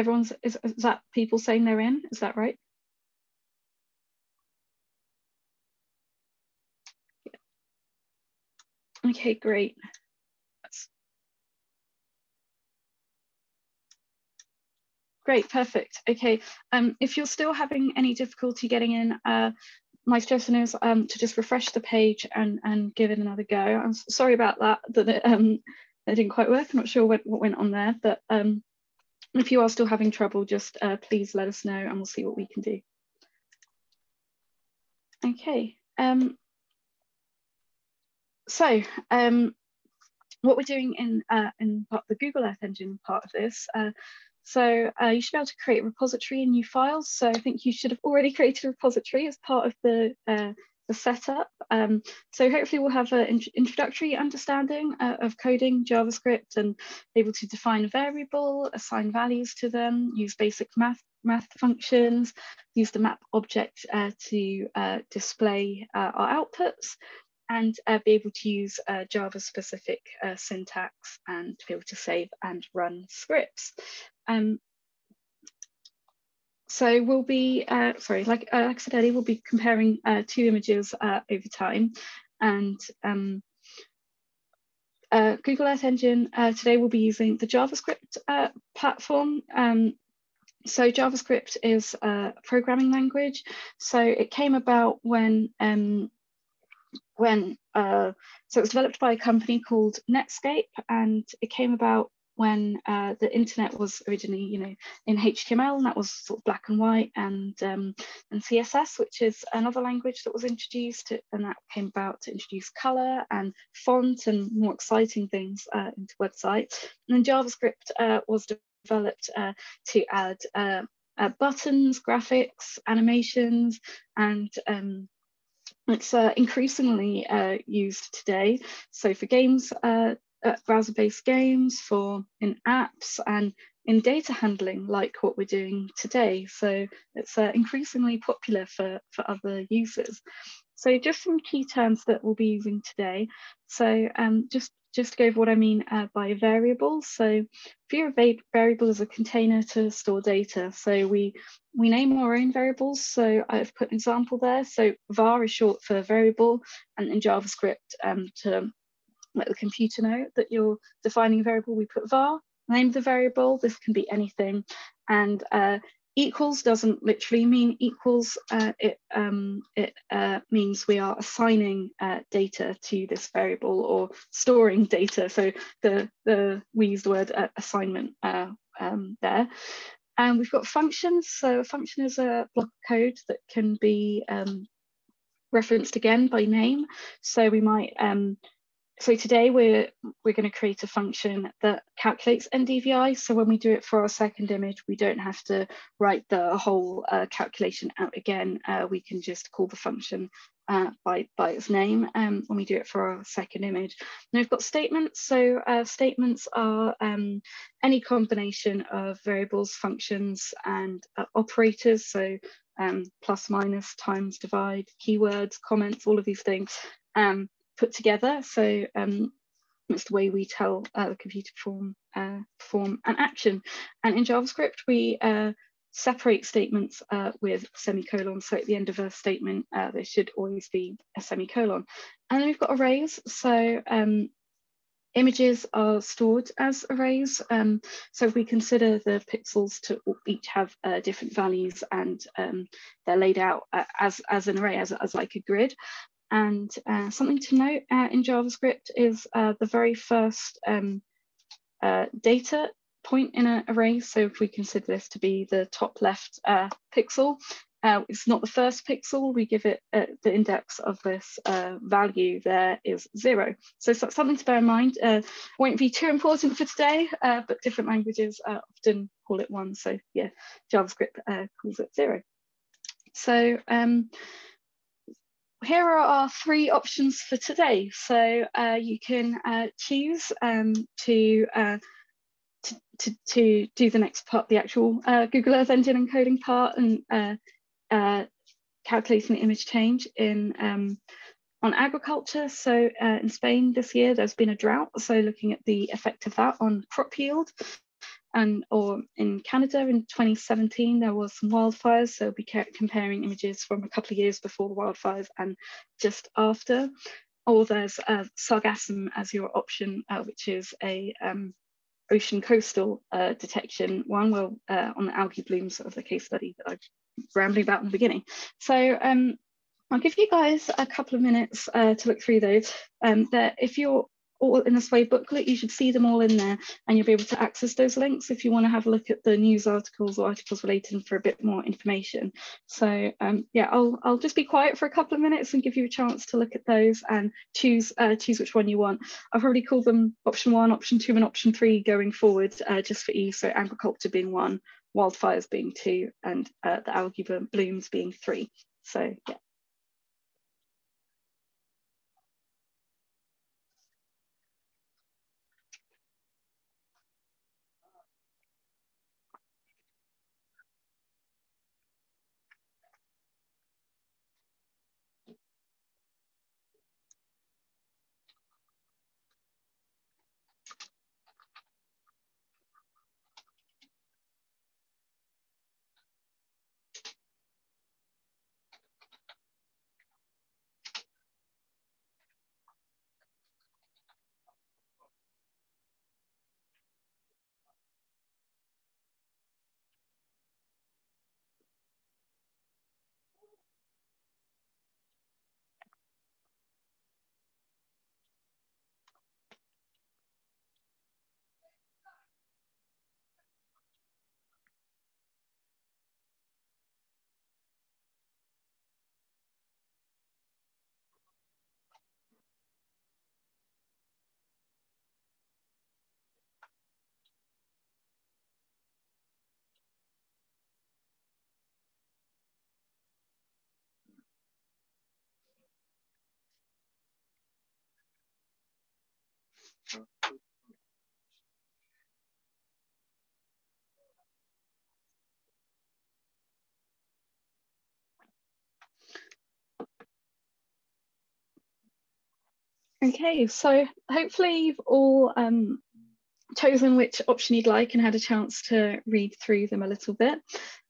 Everyone's, is, is that people saying they're in? Is that right? Okay, great. Great, perfect. Okay, um, if you're still having any difficulty getting in, uh, my suggestion is um, to just refresh the page and, and give it another go. I'm sorry about that, that it, um, it didn't quite work. I'm not sure what, what went on there, but um, if you are still having trouble, just uh, please let us know and we'll see what we can do. Okay. Um, so um, what we're doing in, uh, in the Google Earth Engine part of this, uh, so uh, you should be able to create a repository and new files. So I think you should have already [LAUGHS] created a repository as part of the uh, the setup. Um, so hopefully we'll have an in introductory understanding uh, of coding JavaScript and able to define a variable, assign values to them, use basic math, math functions, use the map object uh, to uh, display uh, our outputs, and uh, be able to use uh, Java specific syntax and be able to save and run scripts. Um, so we'll be, uh, sorry, like, uh, like I said earlier, we'll be comparing uh, two images uh, over time. And um, uh, Google Earth Engine uh, today we'll be using the JavaScript platform. Um, so JavaScript is a programming language. So it came about when, um, when so it was developed by a company called Netscape and it came about when uh, the internet was originally, you know, in HTML, and that was sort of black and white, and um, and CSS, which is another language that was introduced, and that came about to introduce color and font and more exciting things uh, into websites. And then JavaScript uh, was developed uh, to add uh, uh, buttons, graphics, animations, and um, it's uh, increasingly uh, used today. So for games uh, uh, browser-based games, for in apps, and in data handling, like what we're doing today. So it's uh, increasingly popular for, for other users. So just some key terms that we'll be using today. So um, just, just to go over what I mean uh, by variable. So view a variable is a container to store data. So we, we name our own variables. So I've put an example there. So var is short for variable and in JavaScript um, to let the computer know that you're defining a variable, we put var, name of the variable, this can be anything, and uh, equals doesn't literally mean equals, uh, it, um, it uh, means we are assigning uh, data to this variable or storing data, so the, the we use the word uh, assignment uh, um, there. And we've got functions, so a function is a block of code that can be um, referenced again by name, so we might um, so today we're we're going to create a function that calculates NDVI. So when we do it for our second image, we don't have to write the whole uh, calculation out again. Uh, we can just call the function uh, by, by its name um, when we do it for our second image. Now we've got statements. So uh, statements are um, any combination of variables, functions, and uh, operators. So um, plus, minus, times, divide, keywords, comments, all of these things. Um, put together. So um, it's the way we tell uh, the computer perform, uh, perform an action. And in JavaScript, we uh, separate statements uh, with semicolons. So at the end of a statement, uh, there should always be a semicolon. And then we've got arrays. So um, images are stored as arrays. Um, so if we consider the pixels to each have uh, different values and um, they're laid out uh, as, as an array, as, as like a grid. And uh, something to note uh, in JavaScript is uh, the very first um, uh, data point in an array. So if we consider this to be the top left uh, pixel, uh, it's not the first pixel, we give it the index of this value there is zero. So, so, something to bear in mind, won't be too important for today, but different languages often call it one. So yeah, JavaScript calls it zero. So um, here are our three options for today. So uh, you can uh, choose um, to, uh, to, to, to, do the next part, the actual uh, Google Earth Engine encoding part and uh, uh, calculating the image change in um, on agriculture. So in Spain this year, there's been a drought. So looking at the effect of that on crop yield and or in Canada in 2017 there was some wildfires so we kept comparing images from a couple of years before the wildfires and just after. Or there's uh, sargassum as your option uh, which is a um, ocean coastal uh, detection one. Well uh, on the algae blooms of the case study that I rambling about in the beginning. So um, I'll give you guys a couple of minutes uh, to look through those. Um, that if you're all in the Sway booklet. You should see them all in there and you'll be able to access those links if you want to have a look at the news articles or articles relating for a bit more information. So um, yeah, I'll, I'll just be quiet for a couple of minutes and give you a chance to look at those and choose, uh, choose which one you want. I've already called them option one, option two and option three going forward uh, just for ease. So agriculture being one, wildfires being two and uh, the algae blooms being three. So yeah. Okay, so hopefully you've all um, chosen which option you'd like and had a chance to read through them a little bit.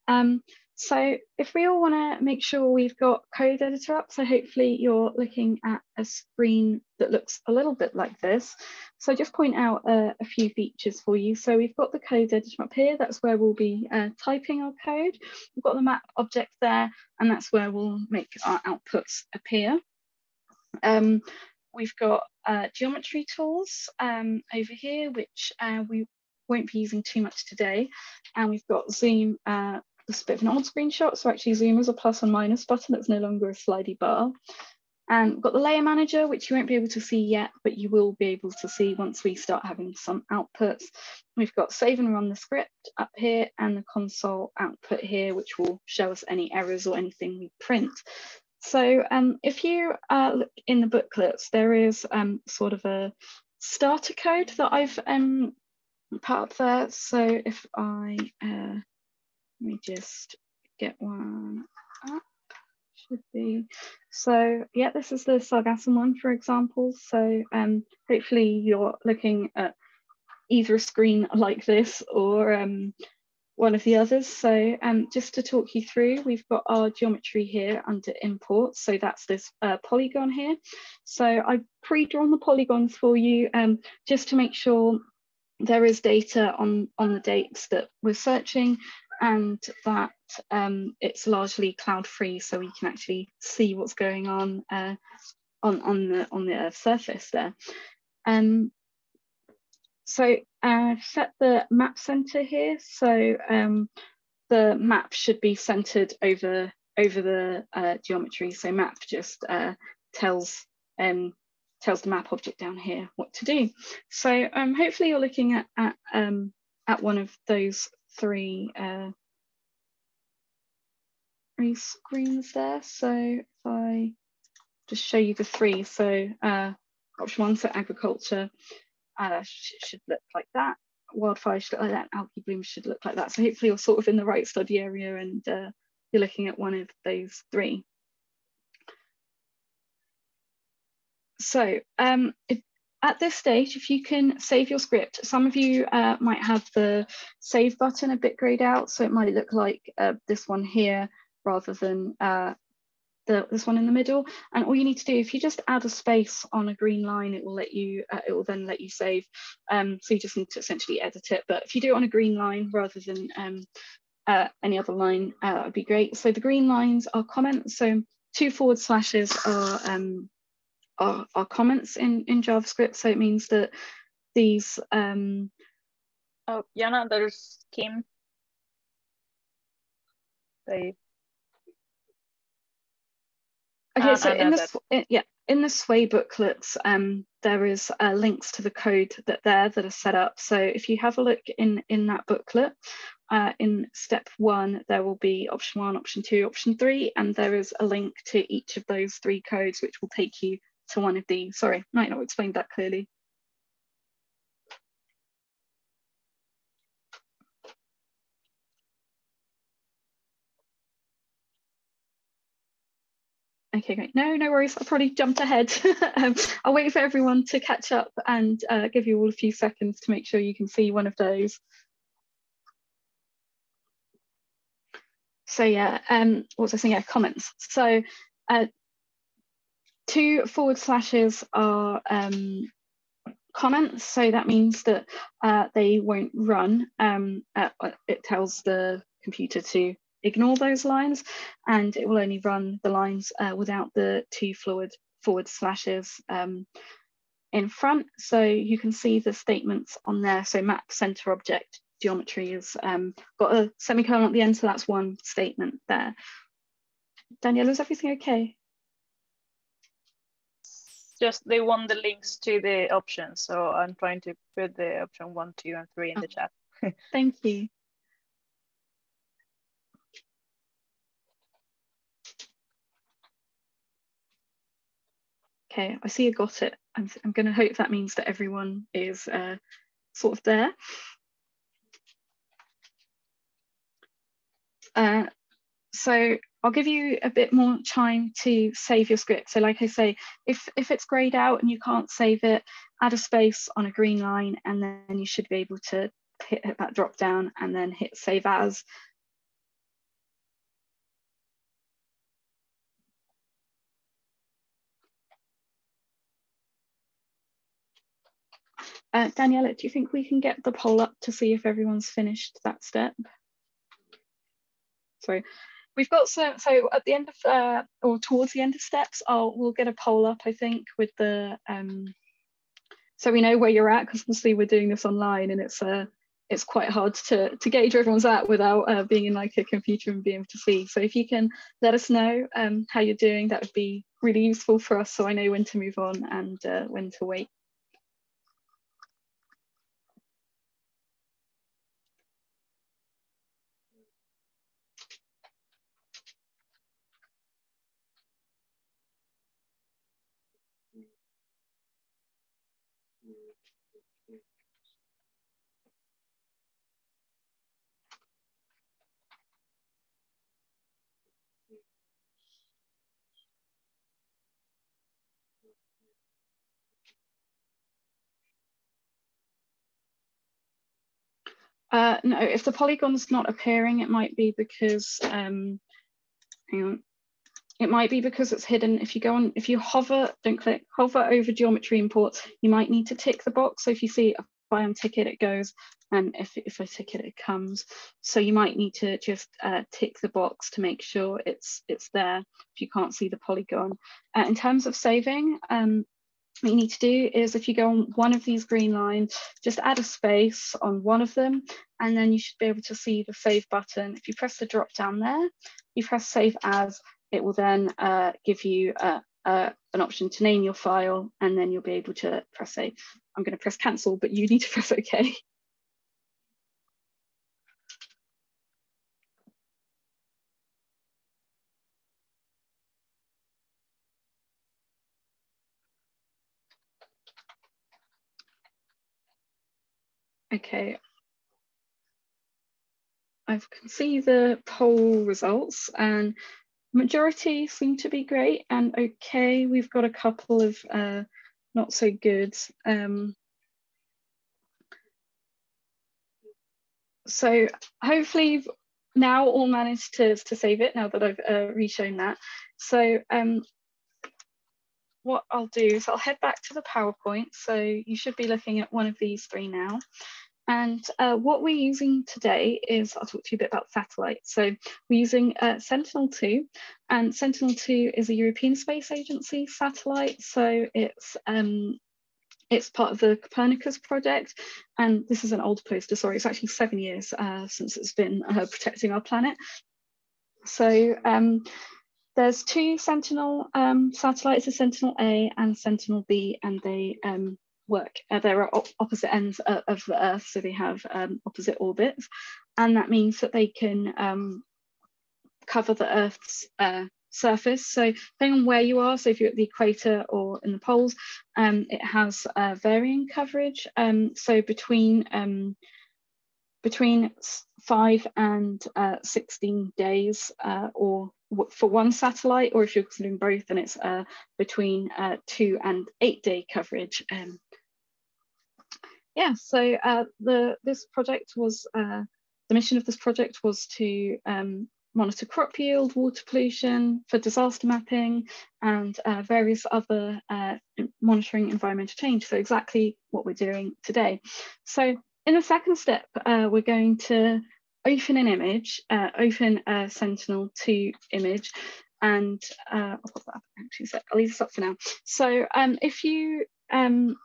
Um, so if we all want to make sure we've got code editor up, so hopefully you're looking at a screen that looks a little bit like this. So just point out uh, a few features for you. So we've got the code editor up here, that's where we'll be uh, typing our code. We've got the map object there, and that's where we'll make our outputs appear. Um, we've got uh, geometry tools um, over here, which uh, we won't be using too much today. And we've got zoom uh, is a bit of an old screenshot. So actually zoom is a plus and minus button. It's no longer a slidey bar. And we've got the layer manager, which you won't be able to see yet, but you will be able to see once we start having some outputs. We've got save and run the script up here and the console output here, which will show us any errors or anything we print. So um, if you uh, look in the booklets, there is um, sort of a starter code that I've um, put up there. So if I, uh, let me just get one up, should be. So yeah, this is the Sargassum one, for example. So um, hopefully you're looking at either a screen like this or um, one of the others. So um, just to talk you through, we've got our geometry here under import. So that's this uh, polygon here. So I've pre-drawn the polygons for you um, just to make sure there is data on, on the dates that we're searching and that um, it's largely cloud free so we can actually see what's going on uh, on, on, the, on the surface there. Um, so I've uh, set the map center here. So um, the map should be centered over, over the uh, geometry. So map just uh, tells, um, tells the map object down here what to do. So um, hopefully you're looking at, at, um, at one of those three, uh, three screens there. So if I just show you the three, so uh, option one, so agriculture, uh, should look like that. Wildfire should look like that. Algae bloom should look like that. So hopefully you're sort of in the right study area and uh, you're looking at one of those three. So um, if, at this stage, if you can save your script, some of you uh, might have the save button a bit grayed out. So it might look like uh, this one here rather than uh, the, this one in the middle. And all you need to do, if you just add a space on a green line, it will let you, uh, it will then let you save. Um, so you just need to essentially edit it. But if you do it on a green line rather than um, uh, any other line, uh, that would be great. So the green lines are comments. So two forward slashes are, um, are, are comments in, in JavaScript. So it means that these... Um, oh, Jana, there's Kim. They Okay, so in this, yeah, in the Sway booklets, um, there is uh, links to the code that there that are set up. So if you have a look in in that booklet, uh, in step one, there will be option one, option two, option three, and there is a link to each of those three codes, which will take you to one of these. Sorry, might not explained that clearly. Okay, great. No, no worries. I probably jumped ahead. [LAUGHS] um, I'll wait for everyone to catch up and uh, give you all a few seconds to make sure you can see one of those. So yeah, um, what was I saying? Yeah, comments. So uh, two forward slashes are um, comments. So that means that uh, they won't run. Um, uh, it tells the computer to ignore those lines and it will only run the lines uh, without the two forward, forward slashes um, in front. So you can see the statements on there. So map center object geometry has um, got a semicolon at the end, so that's one statement there. Danielle, is everything okay? Just they want the links to the options, so I'm trying to put the option one, two, and three in oh. the chat. [LAUGHS] Thank you. Okay, I see you got it. I'm, I'm going to hope that means that everyone is uh, sort of there. Uh, so I'll give you a bit more time to save your script. So like I say, if, if it's grayed out and you can't save it, add a space on a green line and then you should be able to hit, hit that drop down and then hit save as Uh, Daniela, do you think we can get the poll up to see if everyone's finished that step? Sorry, we've got so so at the end of uh, or towards the end of steps, I'll we'll get a poll up. I think with the um, so we know where you're at because obviously we're doing this online and it's a it's quite hard to, to gauge where everyone's at without uh, being in like a computer and being able to see. So if you can let us know um, how you're doing, that would be really useful for us so I know when to move on and uh, when to wait. Uh, no, if the polygon's not appearing, it might be because, um, hang on, it might be because it's hidden. If you go on, if you hover, don't click, hover over geometry imports, you might need to tick the box. So if you see if I untick it, it goes, and if, if I tick it, it comes. So you might need to just uh, tick the box to make sure it's, it's there if you can't see the polygon. Uh, in terms of saving, um, what you need to do is if you go on one of these green lines, just add a space on one of them, and then you should be able to see the save button. If you press the drop down there, you press save as, it will then uh, give you uh, uh, an option to name your file, and then you'll be able to press save. I'm going to press cancel, but you need to [LAUGHS] press OK. Okay. I can see the poll results and majority seem to be great and okay. We've got a couple of uh, not so good. Um, so hopefully now all managed to, to save it now that I've uh, reshown that. So um, what I'll do is I'll head back to the PowerPoint. So you should be looking at one of these three now. And uh, what we're using today is, I'll talk to you a bit about satellites. So we're using uh, Sentinel-2, and Sentinel-2 is a European Space Agency satellite. So it's um, it's part of the Copernicus project, and this is an old poster, sorry, it's actually seven years uh, since it's been uh, protecting our planet. So um, there's two Sentinel um, satellites, a Sentinel-A and Sentinel-B, and they um, work. Uh, there are op opposite ends of, of the Earth, so they have um, opposite orbits, and that means that they can um, cover the Earth's uh, surface. So depending on where you are, so if you're at the equator or in the poles, um, it has uh, varying coverage. Um, so between between five and uh, 16 days uh, or for one satellite, or if you're considering both, then it's uh, between uh, two and eight day coverage. Um, yeah, so uh, the this project was, uh, the mission of this project was to um, monitor crop yield, water pollution, for disaster mapping, and uh, various other uh, monitoring environmental change. So exactly what we're doing today. So in the second step, we're going to open an image, uh, open a Sentinel-2 image, and uh, I'll put that up actually, so I'll leave this up for now. So um, if you um,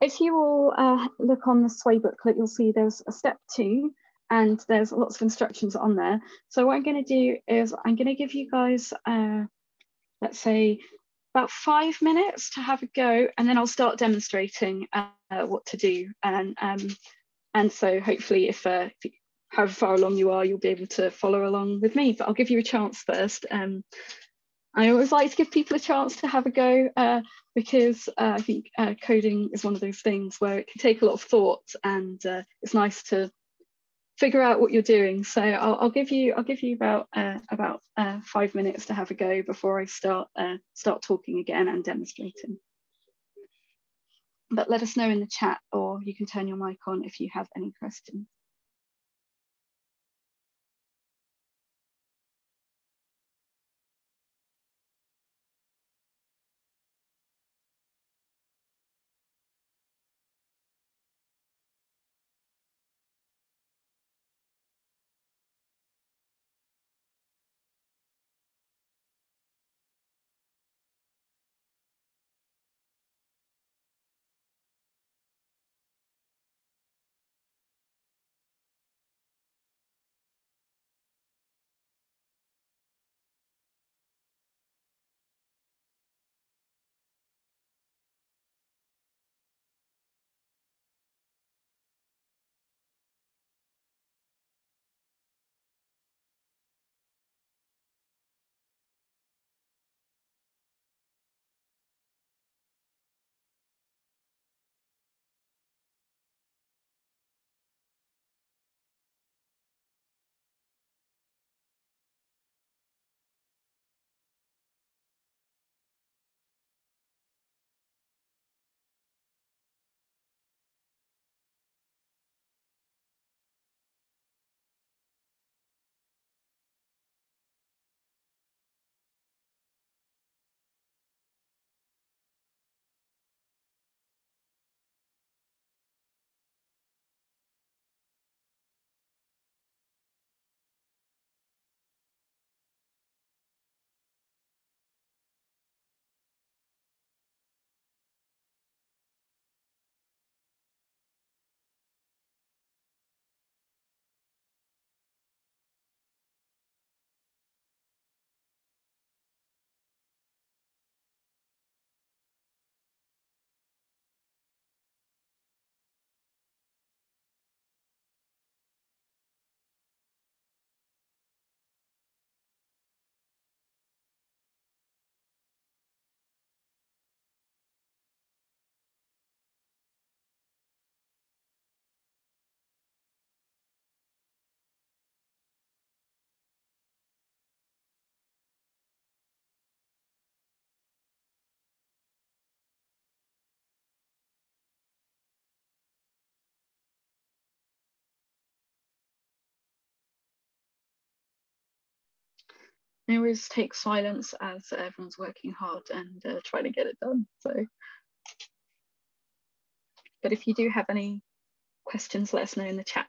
if you will uh, look on the sway booklet, you'll see there's a step two and there's lots of instructions on there. So what I'm going to do is I'm going to give you guys, uh, let's say, about five minutes to have a go, and then I'll start demonstrating uh, what to do. And um, and so hopefully, if, uh, if you, however far along you are, you'll be able to follow along with me. But I'll give you a chance first. Um, I always like to give people a chance to have a go uh, because uh, I think uh, coding is one of those things where it can take a lot of thought and uh, it's nice to figure out what you're doing. So I'll, I'll give you I'll give you about uh, about uh, five minutes to have a go before I start start talking again and demonstrating. But let us know in the chat or you can turn your mic on if you have any questions. I always take silence as everyone's working hard and uh, trying to get it done. So, but if you do have any questions, let us know in the chat.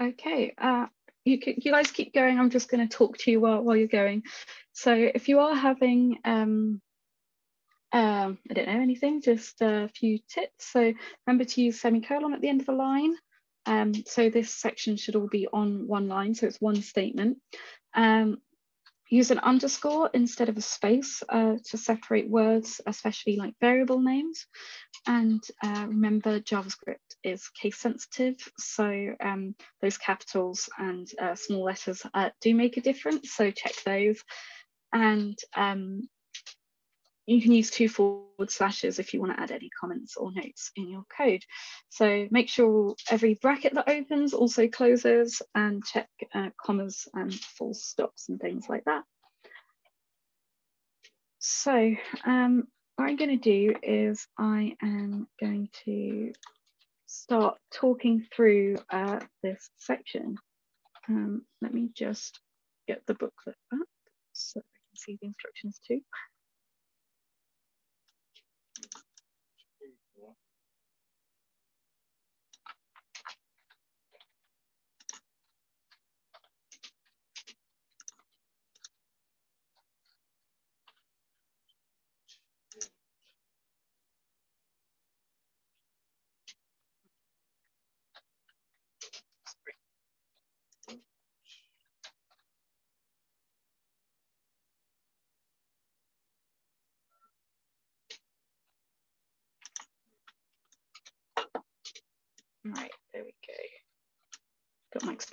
Okay, uh, you, you guys keep going. I'm just going to talk to you while, while you're going. So if you are having, um, um, I don't know, anything, just a few tips. So remember to use semicolon at the end of the line. Um, so this section should all be on one line, so it's one statement. Um, use an underscore instead of a space uh, to separate words, especially like variable names. And uh, remember JavaScript is case sensitive. So um, those capitals and uh, small letters uh, do make a difference. So check those. And um, you can use two forward slashes if you want to add any comments or notes in your code. So make sure every bracket that opens also closes and check uh, commas and full stops and things like that. So um, what I'm going to do is I am going to start talking through uh, this section. Um, let me just get the booklet up so I can see the instructions too.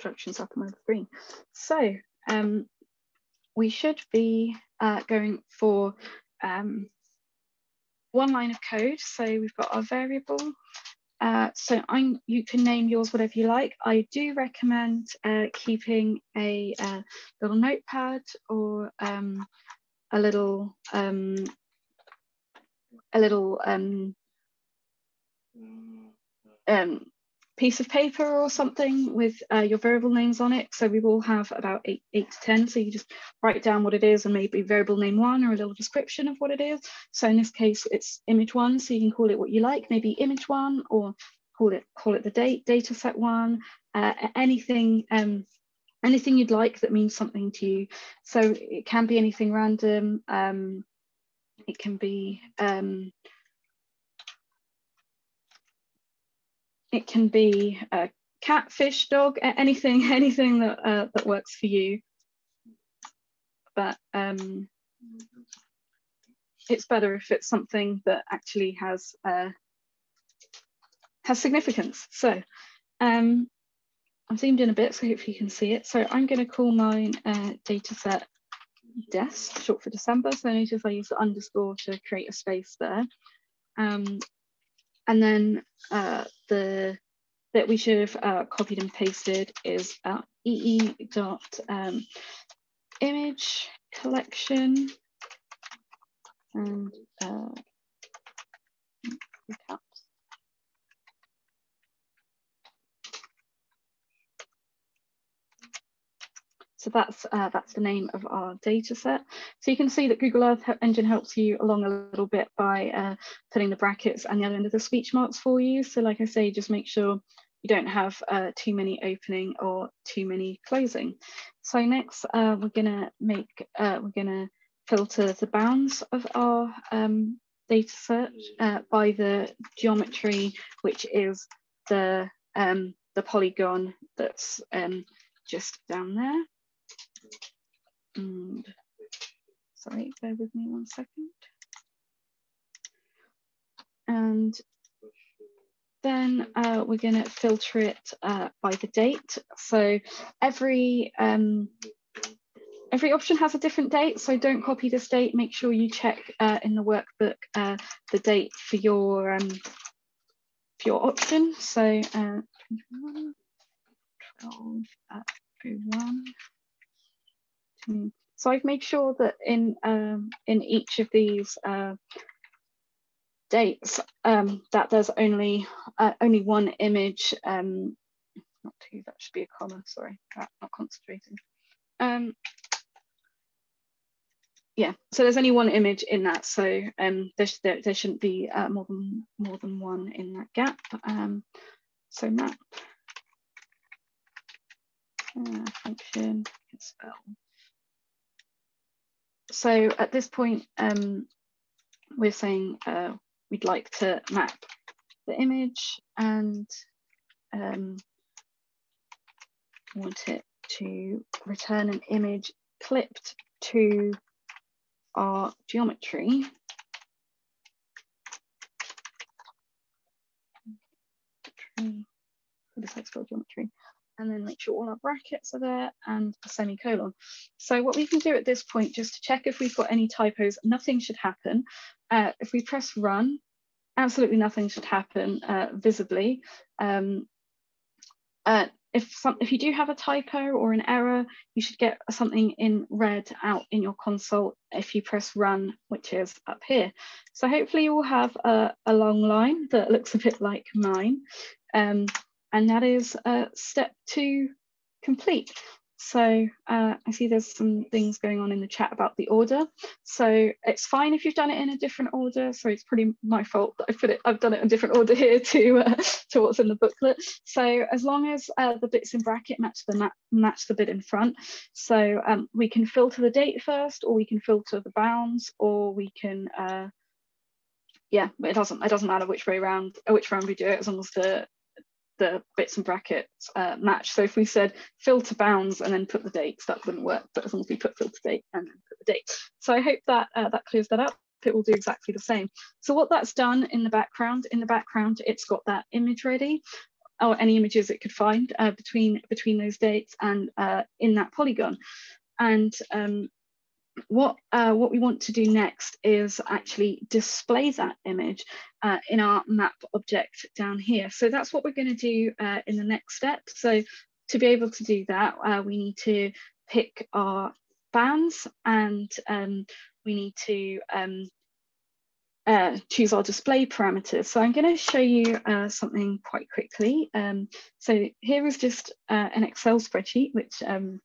Instructions up on my screen. So um, we should be uh, going for um, one line of code. So we've got our variable. Uh, so I'm, you can name yours whatever you like. I do recommend uh, keeping a, a, uh, little notepad or um, a little um, a little um, um, piece of paper or something with uh, your variable names on it. So we will have about eight, eight to 10. So you just write down what it is and maybe variable name one or a little description of what it is. So in this case, it's image one. So you can call it what you like, maybe image one or call it call it the date, data set one, uh, anything, um, anything you'd like that means something to you. So it can be anything random. Um, it can be um, It can be a cat, fish, dog, anything, [LAUGHS] anything that uh, that works for you. but um, it's better if it's something that actually has uh, has significance. So um, I've zoomed in a bit, so hopefully you can see it. So I'm going to call mine uh, dataset DES, short for December. So notice I use the underscore to create a space there. Um, and then uh, the that we should have uh, copied and pasted is uh, ee dot um, image collection. And uh, So that's uh, that's the name of our data set. So you can see that Google Earth Engine helps you along a little bit by uh, putting the brackets and the other end of the speech marks for you. So like I say, just make sure you don't have uh, too many opening or too many closing. So next uh, we're gonna make, uh, we're gonna filter the bounds of our um, data set uh, by the geometry, which is the, um, the polygon that's um, just down there. And sorry, bear with me one second. And then uh, we're going to filter it uh, by the date. So every um, every option has a different date. So don't copy this date. Make sure you check uh, in the workbook uh, the date for your um, for your option. So uh, 21, 12, uh, 01. Mm. So I've made sure that in um, in each of these uh, dates um, that there's only uh, only one image. Um, not two. That should be a comma. Sorry, not concentrating. Um, yeah. So there's only one image in that. So um, there, sh there, there, shouldn't be uh, more than more than one in that gap. Um, so map uh, function spell so at this point, um, we're saying uh, we'd like to map the image and um, want it to return an image clipped to our geometry. Geometry and then make sure all our brackets are there and a semicolon. So what we can do at this point, just to check if we've got any typos, nothing should happen. Uh, if we press run, absolutely nothing should happen uh, visibly. Um, uh, if, some, if you do have a typo or an error, you should get something in red out in your console if you press run, which is up here. So hopefully you will have a, a long line that looks a bit like mine. Um, and that is uh, step two complete. So uh, I see there's some things going on in the chat about the order. So it's fine if you've done it in a different order. So it's pretty my fault that I put it, I've done it in a different order here [LAUGHS] to, uh, to what's in the booklet. So as long as uh, the bits in bracket match the match the bit in front. So um, we can filter the date first, or we can filter the bounds, or we can uh, yeah, it doesn't it doesn't matter which way around which round we do it as long as the the bits and brackets uh, match. So if we said filter bounds and then put the dates, that wouldn't work. But as long as we put filter date and then put the date. So I hope that uh, that clears that up. It will do exactly the same. So what that's done in the background, in the background, it's got that image ready or any images it could find uh, between between those dates and uh, in that polygon. And um, what uh, what we want to do next is actually display that image uh, in our map object down here. So that's what we're going to do uh, in the next step. So to be able to do that, uh, we need to pick our bands and um, we need to um, uh, choose our display parameters. So I'm going to show you uh, something quite quickly. Um, so here is just an Excel spreadsheet, which um,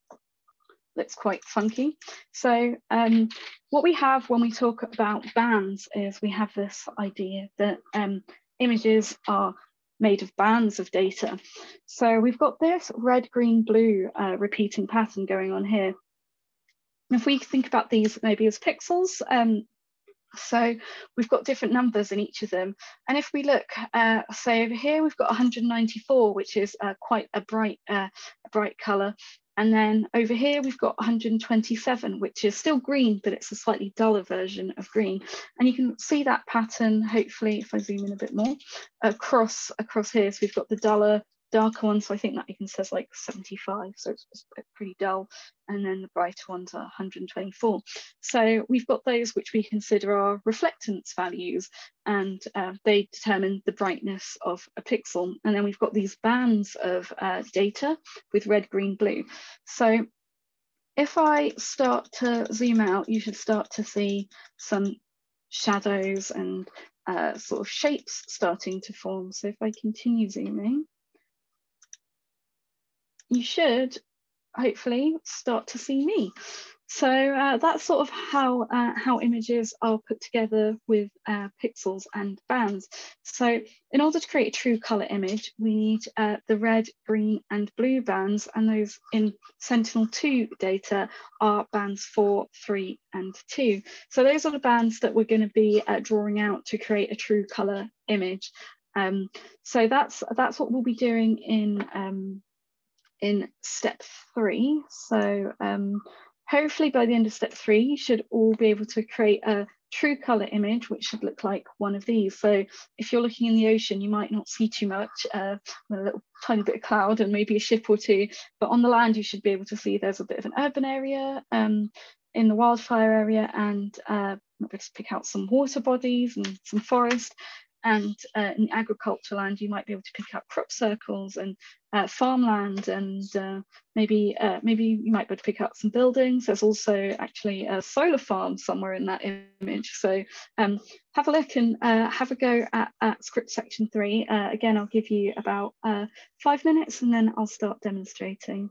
that's quite funky. So um, what we have when we talk about bands is we have this idea that um, images are made of bands of data. So we've got this red, green, blue uh, repeating pattern going on here. If we think about these maybe as pixels, um, so we've got different numbers in each of them. And if we look, uh, say over here, we've got 194, which is uh, quite a bright, uh, a bright color. And then over here, we've got 127, which is still green, but it's a slightly duller version of green. And you can see that pattern, hopefully, if I zoom in a bit more, across, across here. So we've got the duller darker one, so I think that even says like 75, so it's, it's pretty dull. And then the brighter ones are 124. So we've got those which we consider our reflectance values, and uh, they determine the brightness of a pixel. And then we've got these bands of uh, data with red, green, blue. So if I start to zoom out, you should start to see some shadows and uh, sort of shapes starting to form. So if I continue zooming, you should hopefully start to see me. So uh, that's sort of how, uh, how images are put together with uh, pixels and bands. So in order to create a true color image, we need uh, the red, green and blue bands and those in Sentinel-2 data are bands four, three and two. So those are the bands that we're gonna be uh, drawing out to create a true color image. Um, so that's, that's what we'll be doing in um, in step three. So um, hopefully by the end of step three, you should all be able to create a true color image, which should look like one of these. So if you're looking in the ocean, you might not see too much, uh, a little tiny bit of cloud and maybe a ship or two, but on the land, you should be able to see there's a bit of an urban area um, in the wildfire area and uh, maybe just pick out some water bodies and some forest and uh, in agricultural land you might be able to pick up crop circles and uh, farmland and uh, maybe uh, maybe you might be able to pick up some buildings. There's also actually a solar farm somewhere in that image. So um, have a look and uh, have a go at, at script section three. Uh, again I'll give you about five minutes and then I'll start demonstrating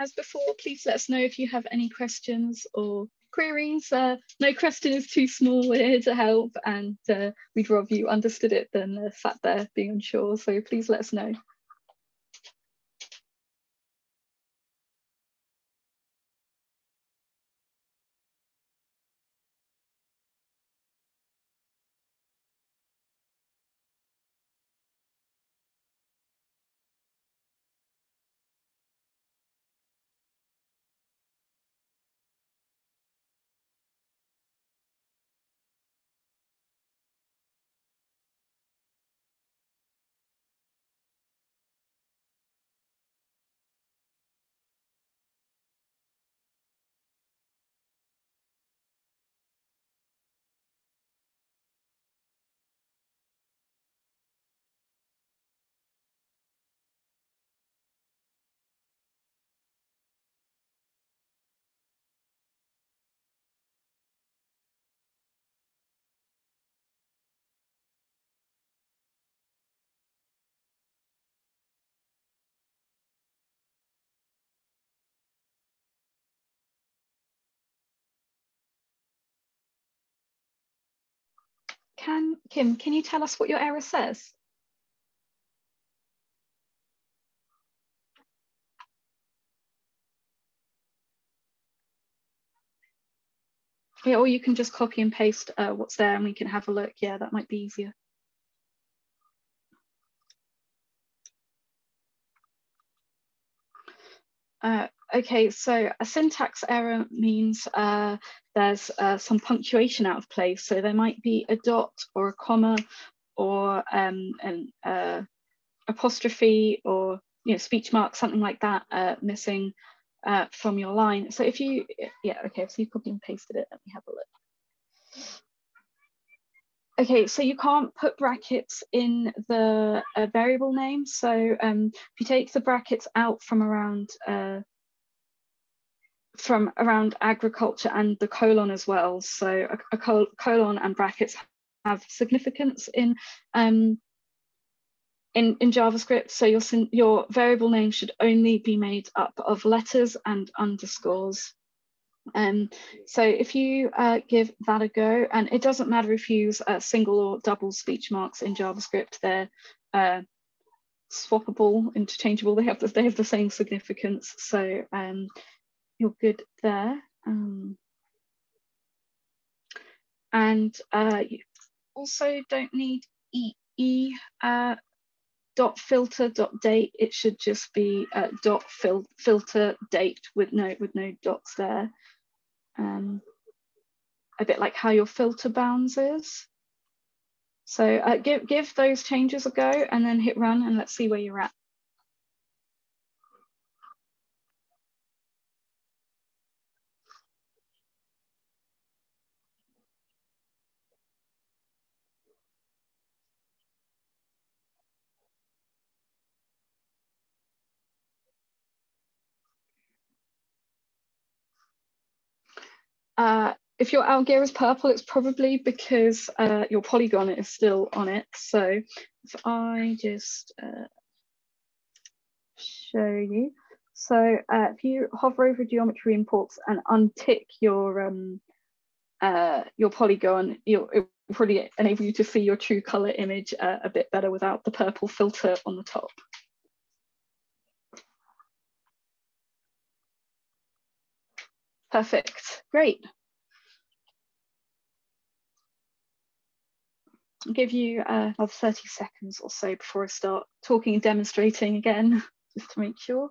as before, please let us know if you have any questions or queries. Uh, no question is too small, we're here to help and uh, we'd rather you understood it than uh, sat there being unsure, so please let us know. Can Kim, can you tell us what your error says? Yeah, or you can just copy and paste uh, what's there and we can have a look. Yeah, that might be easier. Uh, okay, so a syntax error means uh, there's uh, some punctuation out of place. So there might be a dot or a comma or um, an uh, apostrophe or you know speech mark, something like that uh, missing uh, from your line. So if you, yeah, okay, so you copied and pasted it. Let me have a look. Okay, so you can't put brackets in the uh, variable name. So um, if you take the brackets out from around from around agriculture and the colon as well. So a, a col colon and brackets have significance in um, in, in JavaScript. So your, your variable name should only be made up of letters and underscores. Um, so if you uh, give that a go, and it doesn't matter if you use uh, single or double speech marks in JavaScript, they're uh, swappable, interchangeable. They have the, they have the same significance. So um, you're good there. Um, and uh, you also don't need e, e uh, dot filter dot date. It should just be uh, dot fil filter date with no with no dots there. Um, a bit like how your filter bounds is. So uh, give, give those changes a go and then hit run and let's see where you're at. Uh, if your gear is purple, it's probably because uh, your polygon is still on it. So if I just uh, show you. So uh, if you hover over geometry imports and untick your um, uh, your polygon, you'll, it will probably enable you to see your true color image uh, a bit better without the purple filter on the top. Perfect, great. I'll give you uh, another 30 seconds or so before I start talking and demonstrating again, [LAUGHS] just to make sure.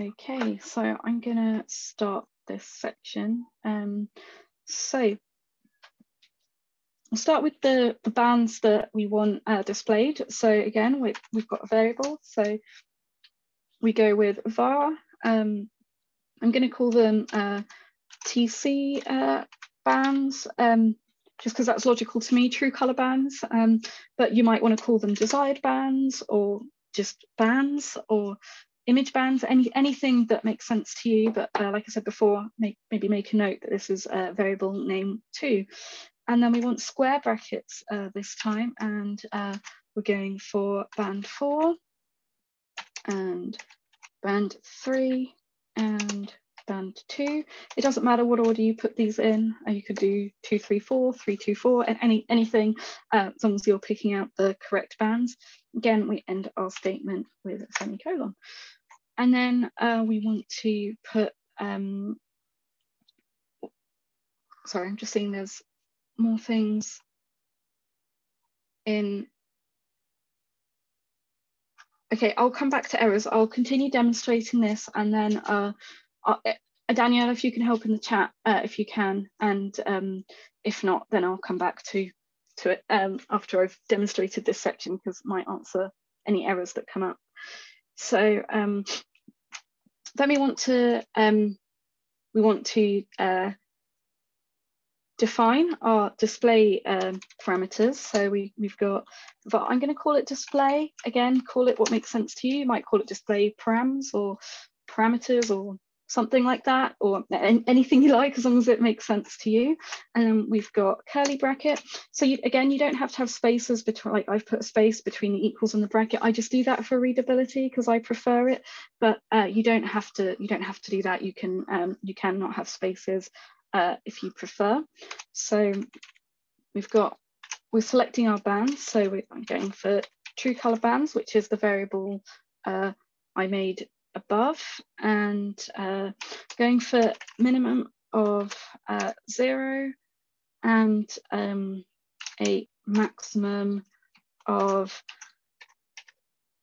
Okay, so I'm gonna start this section. Um, so I'll start with the, the bands that we want uh, displayed. So again, we, we've got a variable. So we go with var. Um, I'm gonna call them uh, TC uh, bands, um, just because that's logical to me, true color bands. Um, but you might want to call them desired bands or just bands or image bands, any, anything that makes sense to you. But uh, like I said before, make, maybe make a note that this is a variable name too. And then we want square brackets uh, this time. And uh, we're going for band four and band three and band two. It doesn't matter what order you put these in. Uh, you could do two, three, four, three, two, four, and any anything uh, as long as you're picking out the correct bands. Again, we end our statement with a semicolon. And then uh, we want to put, um, sorry, I'm just seeing there's more things in. Okay, I'll come back to errors. I'll continue demonstrating this and then uh, uh, Danielle, if you can help in the chat, uh, if you can, and um, if not, then I'll come back to to it um, after I've demonstrated this section because might answer any errors that come up. So um, then we want to um, we want to uh, define our display um, parameters. So we, we've got, I'm going to call it display. Again, call it what makes sense to you. You might call it display params or parameters or something like that, or anything you like, as long as it makes sense to you. And then we've got curly bracket. So you, again, you don't have to have spaces between, like I've put a space between the equals and the bracket. I just do that for readability because I prefer it, but uh, you don't have to, you don't have to do that. You can, um, you can not have spaces uh, if you prefer. So we've got, we're selecting our bands. So we're going for true color bands, which is the variable uh, I made above and uh, going for minimum of uh, zero and um, a maximum of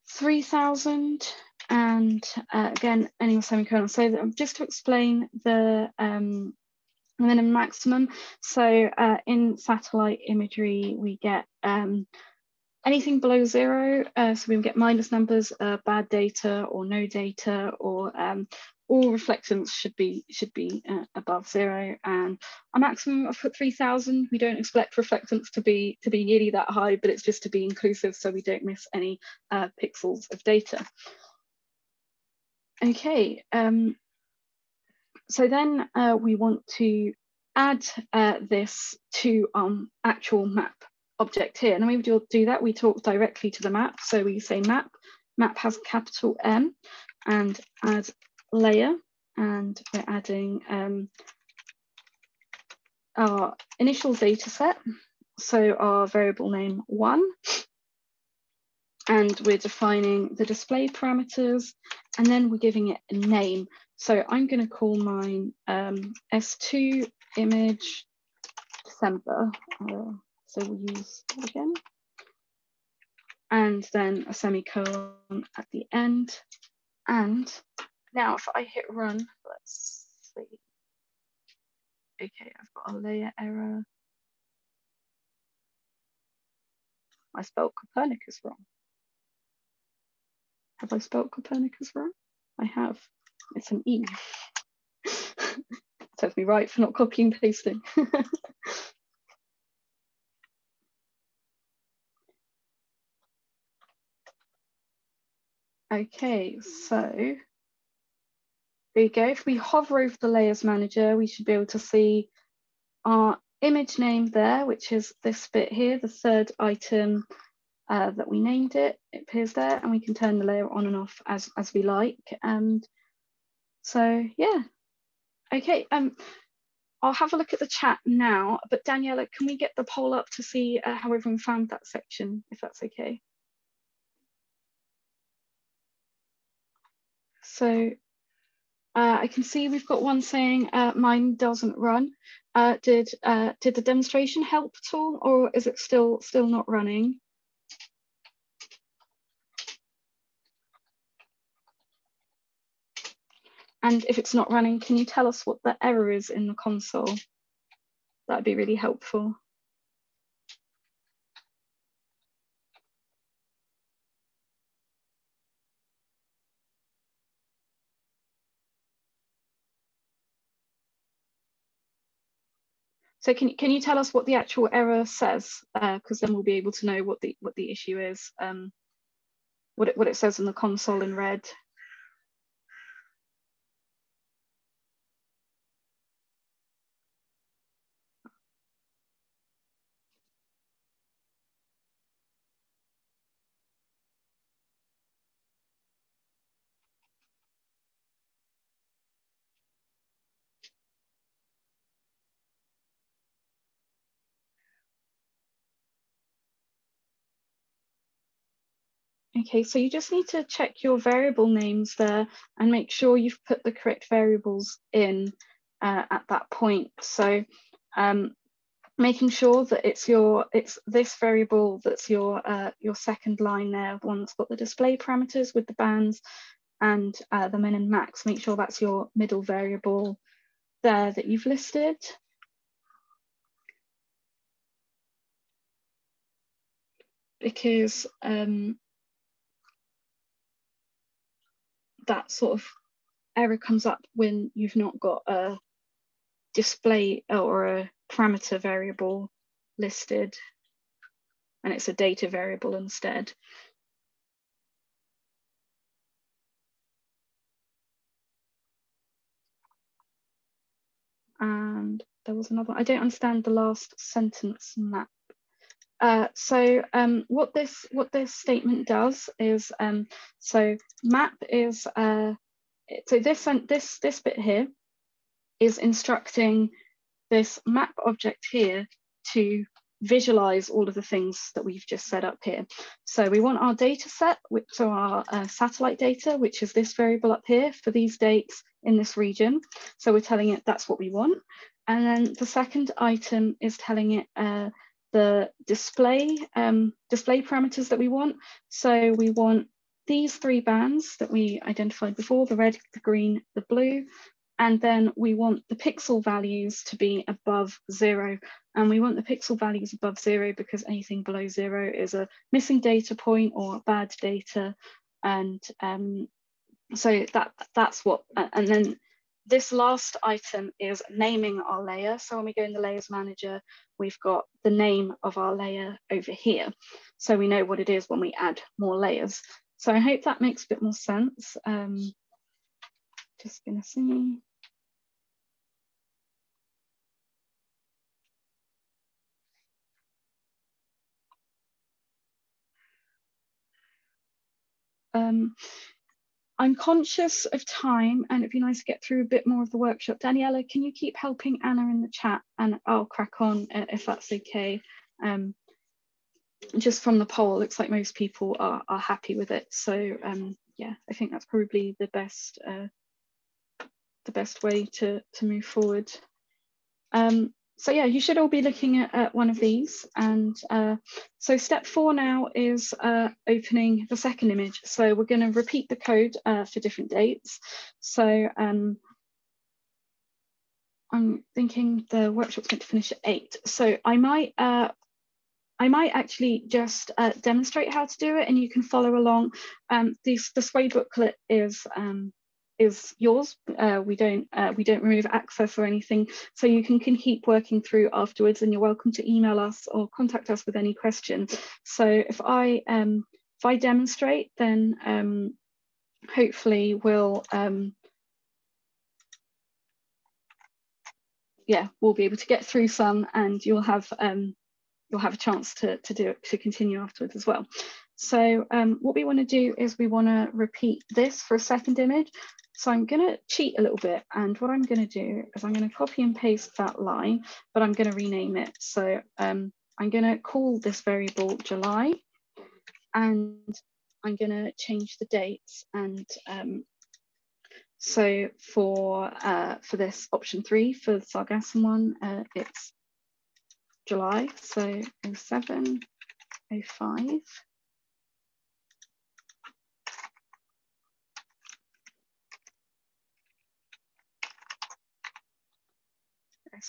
3000 and uh, again any semicolon so that, just to explain the um, minimum maximum. So uh, in satellite imagery we get um, anything below zero, uh, so we get minus numbers, uh, bad data or no data, or um, all reflectance should be should be uh, above zero. And a maximum of 3,000. We don't expect reflectance to be to be nearly that high, but it's just to be inclusive so we don't miss any uh, pixels of data. Okay, um, so then uh, we want to add uh, this to um, actual map object here. And we do, do that, we talk directly to the map. So we say map, map has capital M and add layer. And we're adding um, our initial data set. So our variable name one. And we're defining the display parameters and then we're giving it a name. So I'm going to call mine um, S2 image December. Uh, so we'll use that again. And then a semicolon at the end. And now if I hit run, let's see. Okay, I've got a layer error. I spelled Copernicus wrong. Have I spelled Copernicus wrong? I have. It's an E. [LAUGHS] Serves me right for not copying and pasting. [LAUGHS] okay, so there you go. If we hover over the layers manager, we should be able to see our image name there, which is this bit here, the third item uh, that we named it. It appears there and we can turn the layer on and off as, as we like. And so, yeah. Okay, um, I'll have a look at the chat now, but Daniela, can we get the poll up to see uh, how everyone found that section, if that's okay? So uh, I can see we've got one saying uh, mine doesn't run. Uh, did uh, did the demonstration help at all, or is it still still not running? And if it's not running, can you tell us what the error is in the console? That'd be really helpful. So can, can you tell us what the actual error says? Because uh, then we'll be able to know what the what the issue is. Um, what it, what it says in the console in red. Okay, so you just need to check your variable names there and make sure you've put the correct variables in uh, at that point. So um, making sure that it's your it's this variable that's your uh, your second line there, one that's got the display parameters with the bands and uh, the min and max. Make sure that's your middle variable there that you've listed. Because um, that sort of error comes up when you've not got a display or a parameter variable listed and it's a data variable instead. And there was another, I don't understand the last sentence map. Uh, so um, what this what this statement does is um, so map is uh, so this this this bit here is instructing this map object here to visualize all of the things that we've just set up here. So we want our data set, which are our uh, satellite data, which is this variable up here for these dates in this region. So we're telling it that's what we want. And then the second item is telling it uh, the display, um, display parameters that we want. So we want these three bands that we identified before, the red, the green, the blue. and then we want the pixel values to be above zero. And we want the pixel values above zero because anything below zero is a missing data point or bad data. And um, so that that's what, and then this last item is naming our layer. So when we go in the layers manager, we've got the name of our layer over here. So we know what it is when we add more layers. So I hope that makes a bit more sense. Um, just gonna see. Um, I'm conscious of time and it'd be nice to get through a bit more of the workshop. Daniela, can you keep helping Anna in the chat and I'll crack on if that's okay. Um, just from the poll, looks like most people are, are happy with it. So um, yeah, I think that's probably the best uh, the best way to, to move forward. Um, so yeah, you should all be looking at, at one of these. And uh, so step four now is uh, opening the second image. So we're going to repeat the code uh, for different dates. So um, I'm thinking the workshop's going to finish at eight. So I might uh, I might actually just uh, demonstrate how to do it and you can follow along. Um, this, the Sway booklet is um, is yours. Uh, we don't uh, we don't remove access or anything, so you can, can keep working through afterwards. And you're welcome to email us or contact us with any questions. So if I um, if I demonstrate, then um, hopefully we'll um, yeah we'll be able to get through some, and you'll have um, you'll have a chance to to do it to continue afterwards as well. So um, what we want to do is we want to repeat this for a second image. So I'm going to cheat a little bit. And what I'm going to do is I'm going to copy and paste that line, but I'm going to rename it. So um, I'm going to call this variable July and I'm going to change the dates. And um, so for uh, for this option three, for the Sargassum one, uh, it's July, so 07, 05.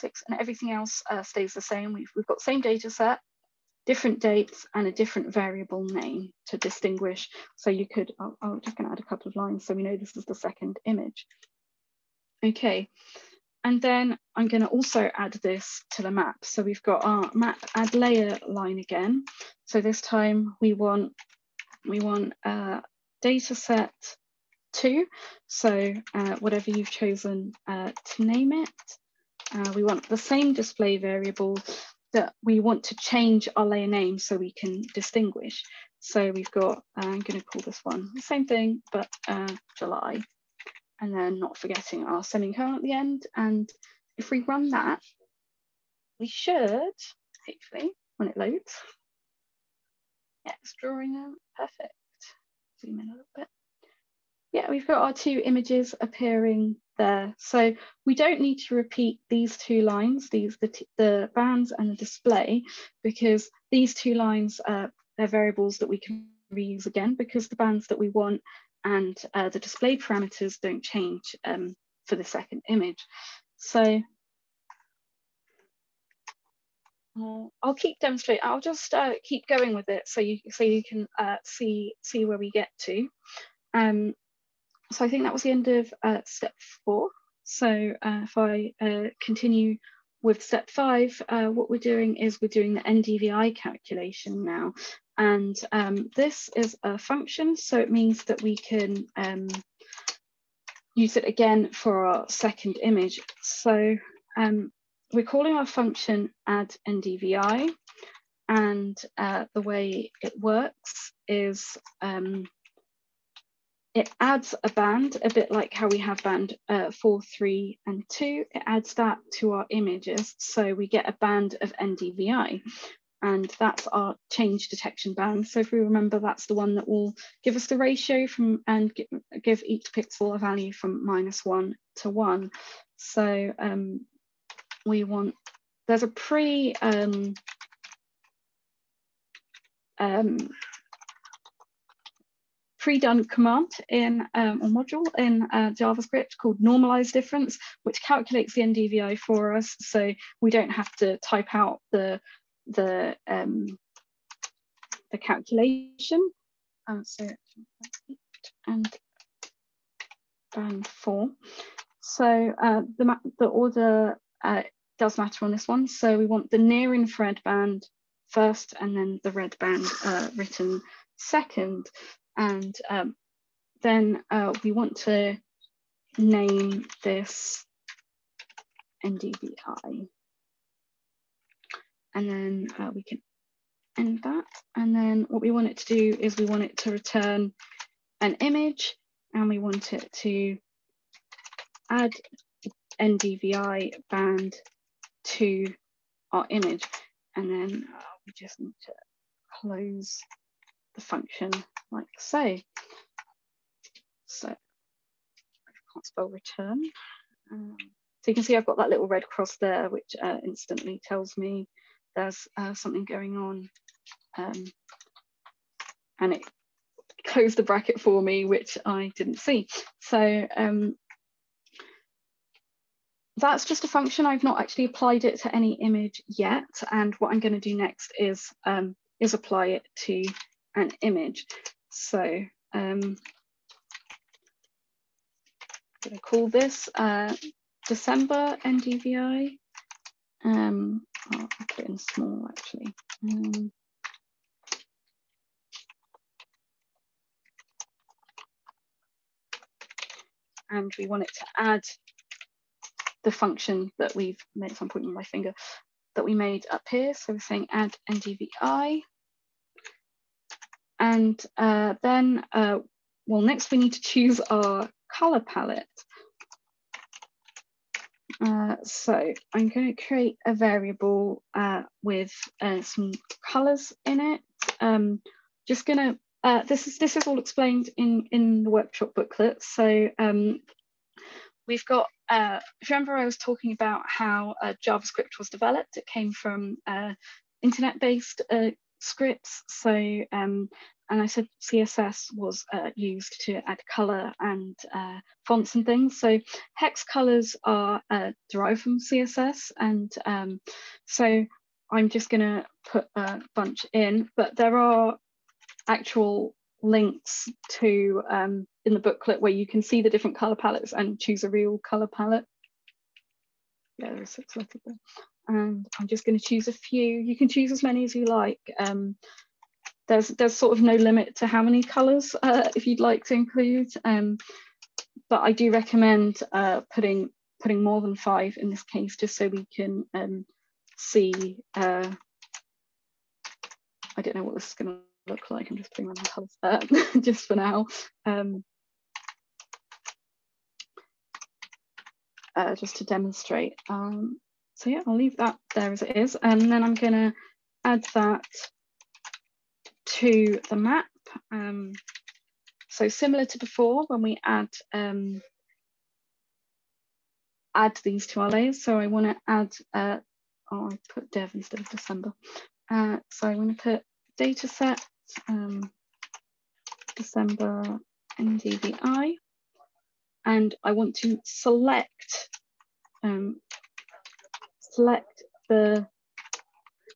And everything else uh, stays the same. We've, we've got same data set, different dates, and a different variable name to distinguish. So you could, I'll, I'm just gonna add a couple of lines so we know this is the second image. Okay, and then I'm gonna also add this to the map. So we've got our map add layer line again. So this time we want, we want uh, data set two. So uh, whatever you've chosen uh, to name it. Uh, we want the same display variable that we want to change our layer name so we can distinguish. So we've got, uh, I'm going to call this one the same thing, but uh, July. And then not forgetting our semicolon at the end. And if we run that, we should, hopefully, when it loads, yeah, it's drawing out perfect. Zoom in a little bit. Yeah, we've got our two images appearing there. So we don't need to repeat these two lines, these the, the bands and the display, because these two lines, uh, they're variables that we can reuse again because the bands that we want and uh, the display parameters don't change um, for the second image. So uh, I'll keep demonstrating. I'll just uh, keep going with it so you so you can uh, see see where we get to. Um, so I think that was the end of uh, step four. So uh, if I uh, continue with step five, uh, what we're doing is we're doing the NDVI calculation now. And um, this is a function, so it means that we can um, use it again for our second image. So um, we're calling our function add NDVI, and uh, the way it works is um, it adds a band, a bit like how we have band uh, 4, 3, and 2. It adds that to our images, so we get a band of NDVI. And that's our change detection band. So if we remember, that's the one that will give us the ratio from and give each pixel a value from minus 1 to 1. So um, we want, there's a pre, um, um, pre-done command in um, a module in uh, JavaScript called normalize difference, which calculates the NDVI for us. So we don't have to type out the, the, um, the calculation. Um, so and band four. So uh, the, the order uh, does matter on this one. So we want the near infrared band first and then the red band uh, written second. And um, then uh, we want to name this NDVI. And then uh, we can end that. And then what we want it to do is we want it to return an image and we want it to add NDVI band to our image. And then uh, we just need to close the function like so. So I can't spell return. Um, so you can see I've got that little red cross there, which uh, instantly tells me there's uh, something going on. Um, and it closed the bracket for me, which I didn't see. So um, that's just a function. I've not actually applied it to any image yet. And what I'm going to do next is, um, is apply it to an image. So um, I'm going to call this uh, December NDVI. Um, I'll put it in small actually. Um, and we want it to add the function that we've made, so I'm pointing my finger, that we made up here. So we're saying add ndvi. And uh, then, uh, well, next we need to choose our color palette. Uh, so I'm going to create a variable uh, with uh, some colors in it. Um, just going to uh, this is this is all explained in in the workshop booklet. So um, we've got. If you remember, I was talking about how JavaScript was developed. It came from internet-based uh, scripts. So um, and I said CSS was uh, used to add color and fonts and things. So hex colors are derived from CSS, and um, so I'm just to put a bunch in, but there are actual links to um, in the booklet where you can see the different color palettes and choose a real color palette. Yeah, there's six. And I'm just going to choose a few. You can choose as many as you like. Um, there's there's sort of no limit to how many colors uh, if you'd like to include. Um, but I do recommend uh, putting putting more than five in this case, just so we can um, see. Uh, I don't know what this is going to look like. I'm just putting random colours uh, [LAUGHS] just for now. Um, uh, just to demonstrate. So yeah, I'll leave that there as it is. And then I'm gonna add that to the map. Um, so similar to before when we add um, add these to our layers. So I wanna add, uh, oh, I put dev instead of December. Uh, so I'm gonna put data set um, December NDVI. And I want to select, um, select the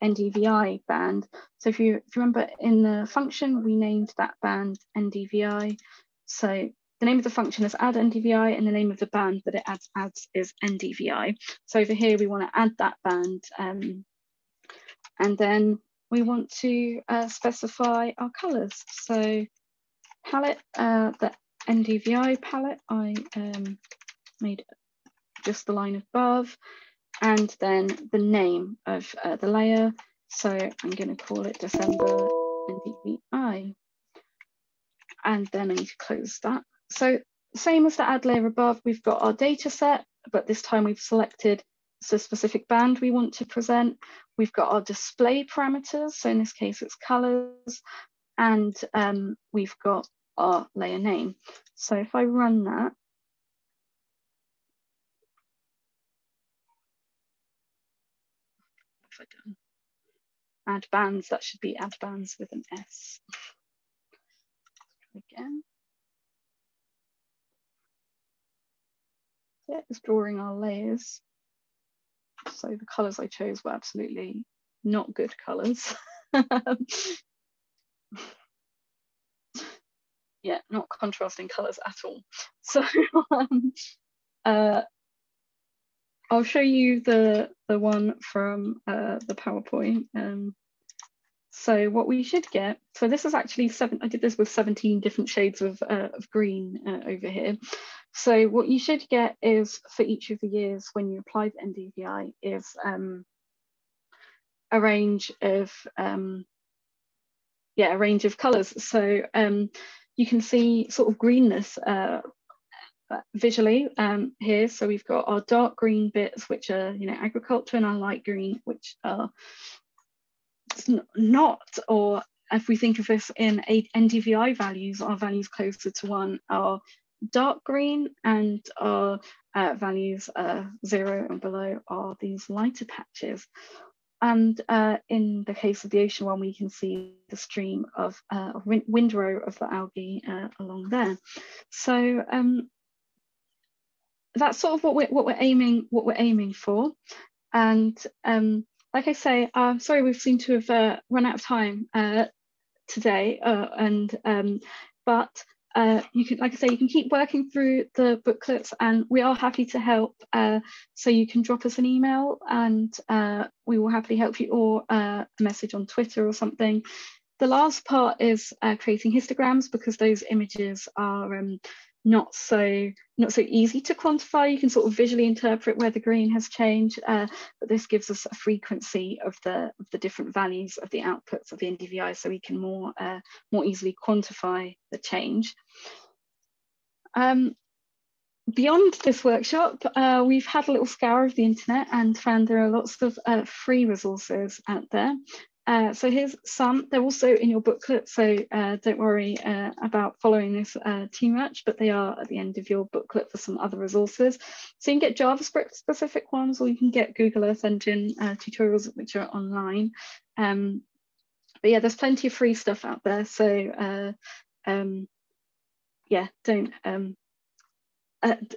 NDVI band. So if you, if you remember in the function, we named that band NDVI. So the name of the function is add NDVI and the name of the band that it adds, adds is NDVI. So over here, we want to add that band. Um, and then we want to uh, specify our colors. So palette, uh, the NDVI palette, I um, made just the line above, and then the name of uh, the layer. So I'm going to call it December NDVI. And then I need to close that. So same as the add layer above, we've got our data set, but this time we've selected the specific band we want to present. We've got our display parameters, so in this case it's colors, and um, we've got our layer name. So if I run that, add bands, that should be add bands with an S. again. Yeah, it's drawing our layers. So the colors I chose were absolutely not good colors. [LAUGHS] yeah, not contrasting colors at all. So [LAUGHS] um, uh, I'll show you the, the one from uh, the PowerPoint. Um, so what we should get, so this is actually seven, I did this with 17 different shades of, uh, of green uh, over here. So what you should get is for each of the years when you apply the NDVI is um, a range of, um, yeah, a range of colors. So um, you can see sort of greenness uh, visually um, here. So we've got our dark green bits, which are, you know, agriculture and our light green, which are not, or if we think of this in NDVI values, our values closer to one are dark green and our uh, values uh, zero and below are these lighter patches. And uh, in the case of the ocean one, we can see the stream of uh, windrow of the algae uh, along there. So um, that's sort of what we're, what we're aiming what we're aiming for. And um, like I say, I'm sorry we seem to have uh, run out of time uh, today, uh, and um, but uh, you can, like I say, you can keep working through the booklets, and we are happy to help. Uh, so you can drop us an email, and uh, we will happily help you, or a message on Twitter or something. The last part is creating histograms because those images are um, not so not so easy to quantify. You can sort of visually interpret where the green has changed, uh, but this gives us a frequency of the of the different values of the outputs of the NDVI, so we can more uh, more easily quantify the change. Um, beyond this workshop, uh, we've had a little scour of the internet and found there are lots of uh, free resources out there. Uh, so here's some, they're also in your booklet, so uh, don't worry uh, about following this uh, too much, but they are at the end of your booklet for some other resources. So you can get JavaScript specific ones, or you can get Google Earth Engine uh, tutorials, which are online. Um, but yeah, there's plenty of free stuff out there. So um, yeah, don't um,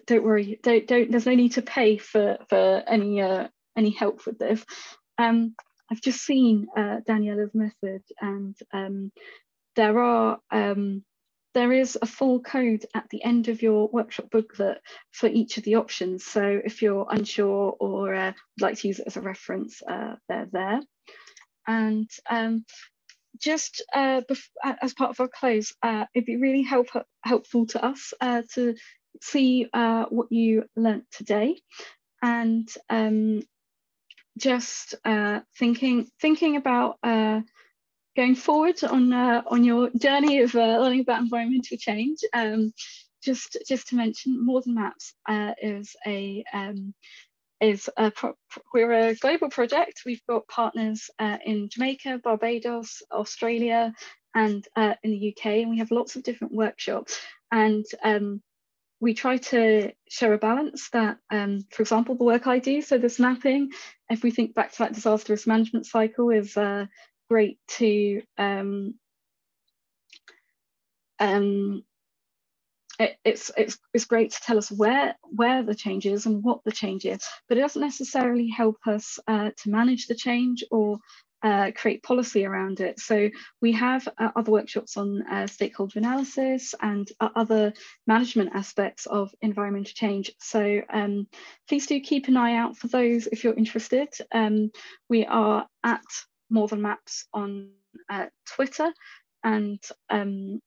don't worry, don't, don't, there's no need to pay for, for any, any help with this. I've just seen uh, Daniela's method and um, there are um, there is a full code at the end of your workshop booklet for each of the options. So if you're unsure or uh, would like to use it as a reference, uh, they're there. And um, just uh, as part of our close, uh, it'd be really help helpful to us uh, to see uh, what you learnt today and um, just uh, thinking thinking about uh, going forward on uh, on your journey of uh, learning about environmental change. Um, just just to mention, More Than Maps uh, is a um, is a we're a global project. We've got partners uh, in Jamaica, Barbados, Australia, and in the UK, and we have lots of different workshops. And um, we try to show a balance that, um, for example, the work I do, so this mapping, if we think back to that disaster risk management cycle, is uh, great to um, um, it, it's it's it's great to tell us where where the change is and what the change is, but it doesn't necessarily help us uh, to manage the change or uh, create policy around it. So we have uh, other workshops on uh, stakeholder analysis and uh, other management aspects of environmental change. So um, please do keep an eye out for those if you're interested. Um, we are at More Than Maps on uh, Twitter and um,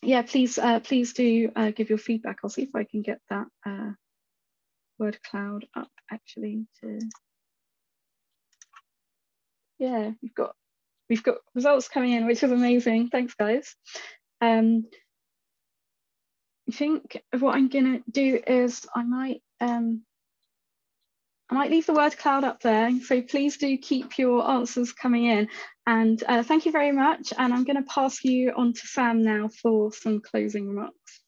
yeah, please uh, please do give your feedback. I'll see if I can get that word cloud up actually to yeah, we've got we've got results coming in, which is amazing. Thanks, guys. Um, I think what I'm gonna do is I might um, I might leave the word cloud up there. So please do keep your answers coming in. And uh, thank you very much. And I'm going to pass you on to Sam now for some closing remarks.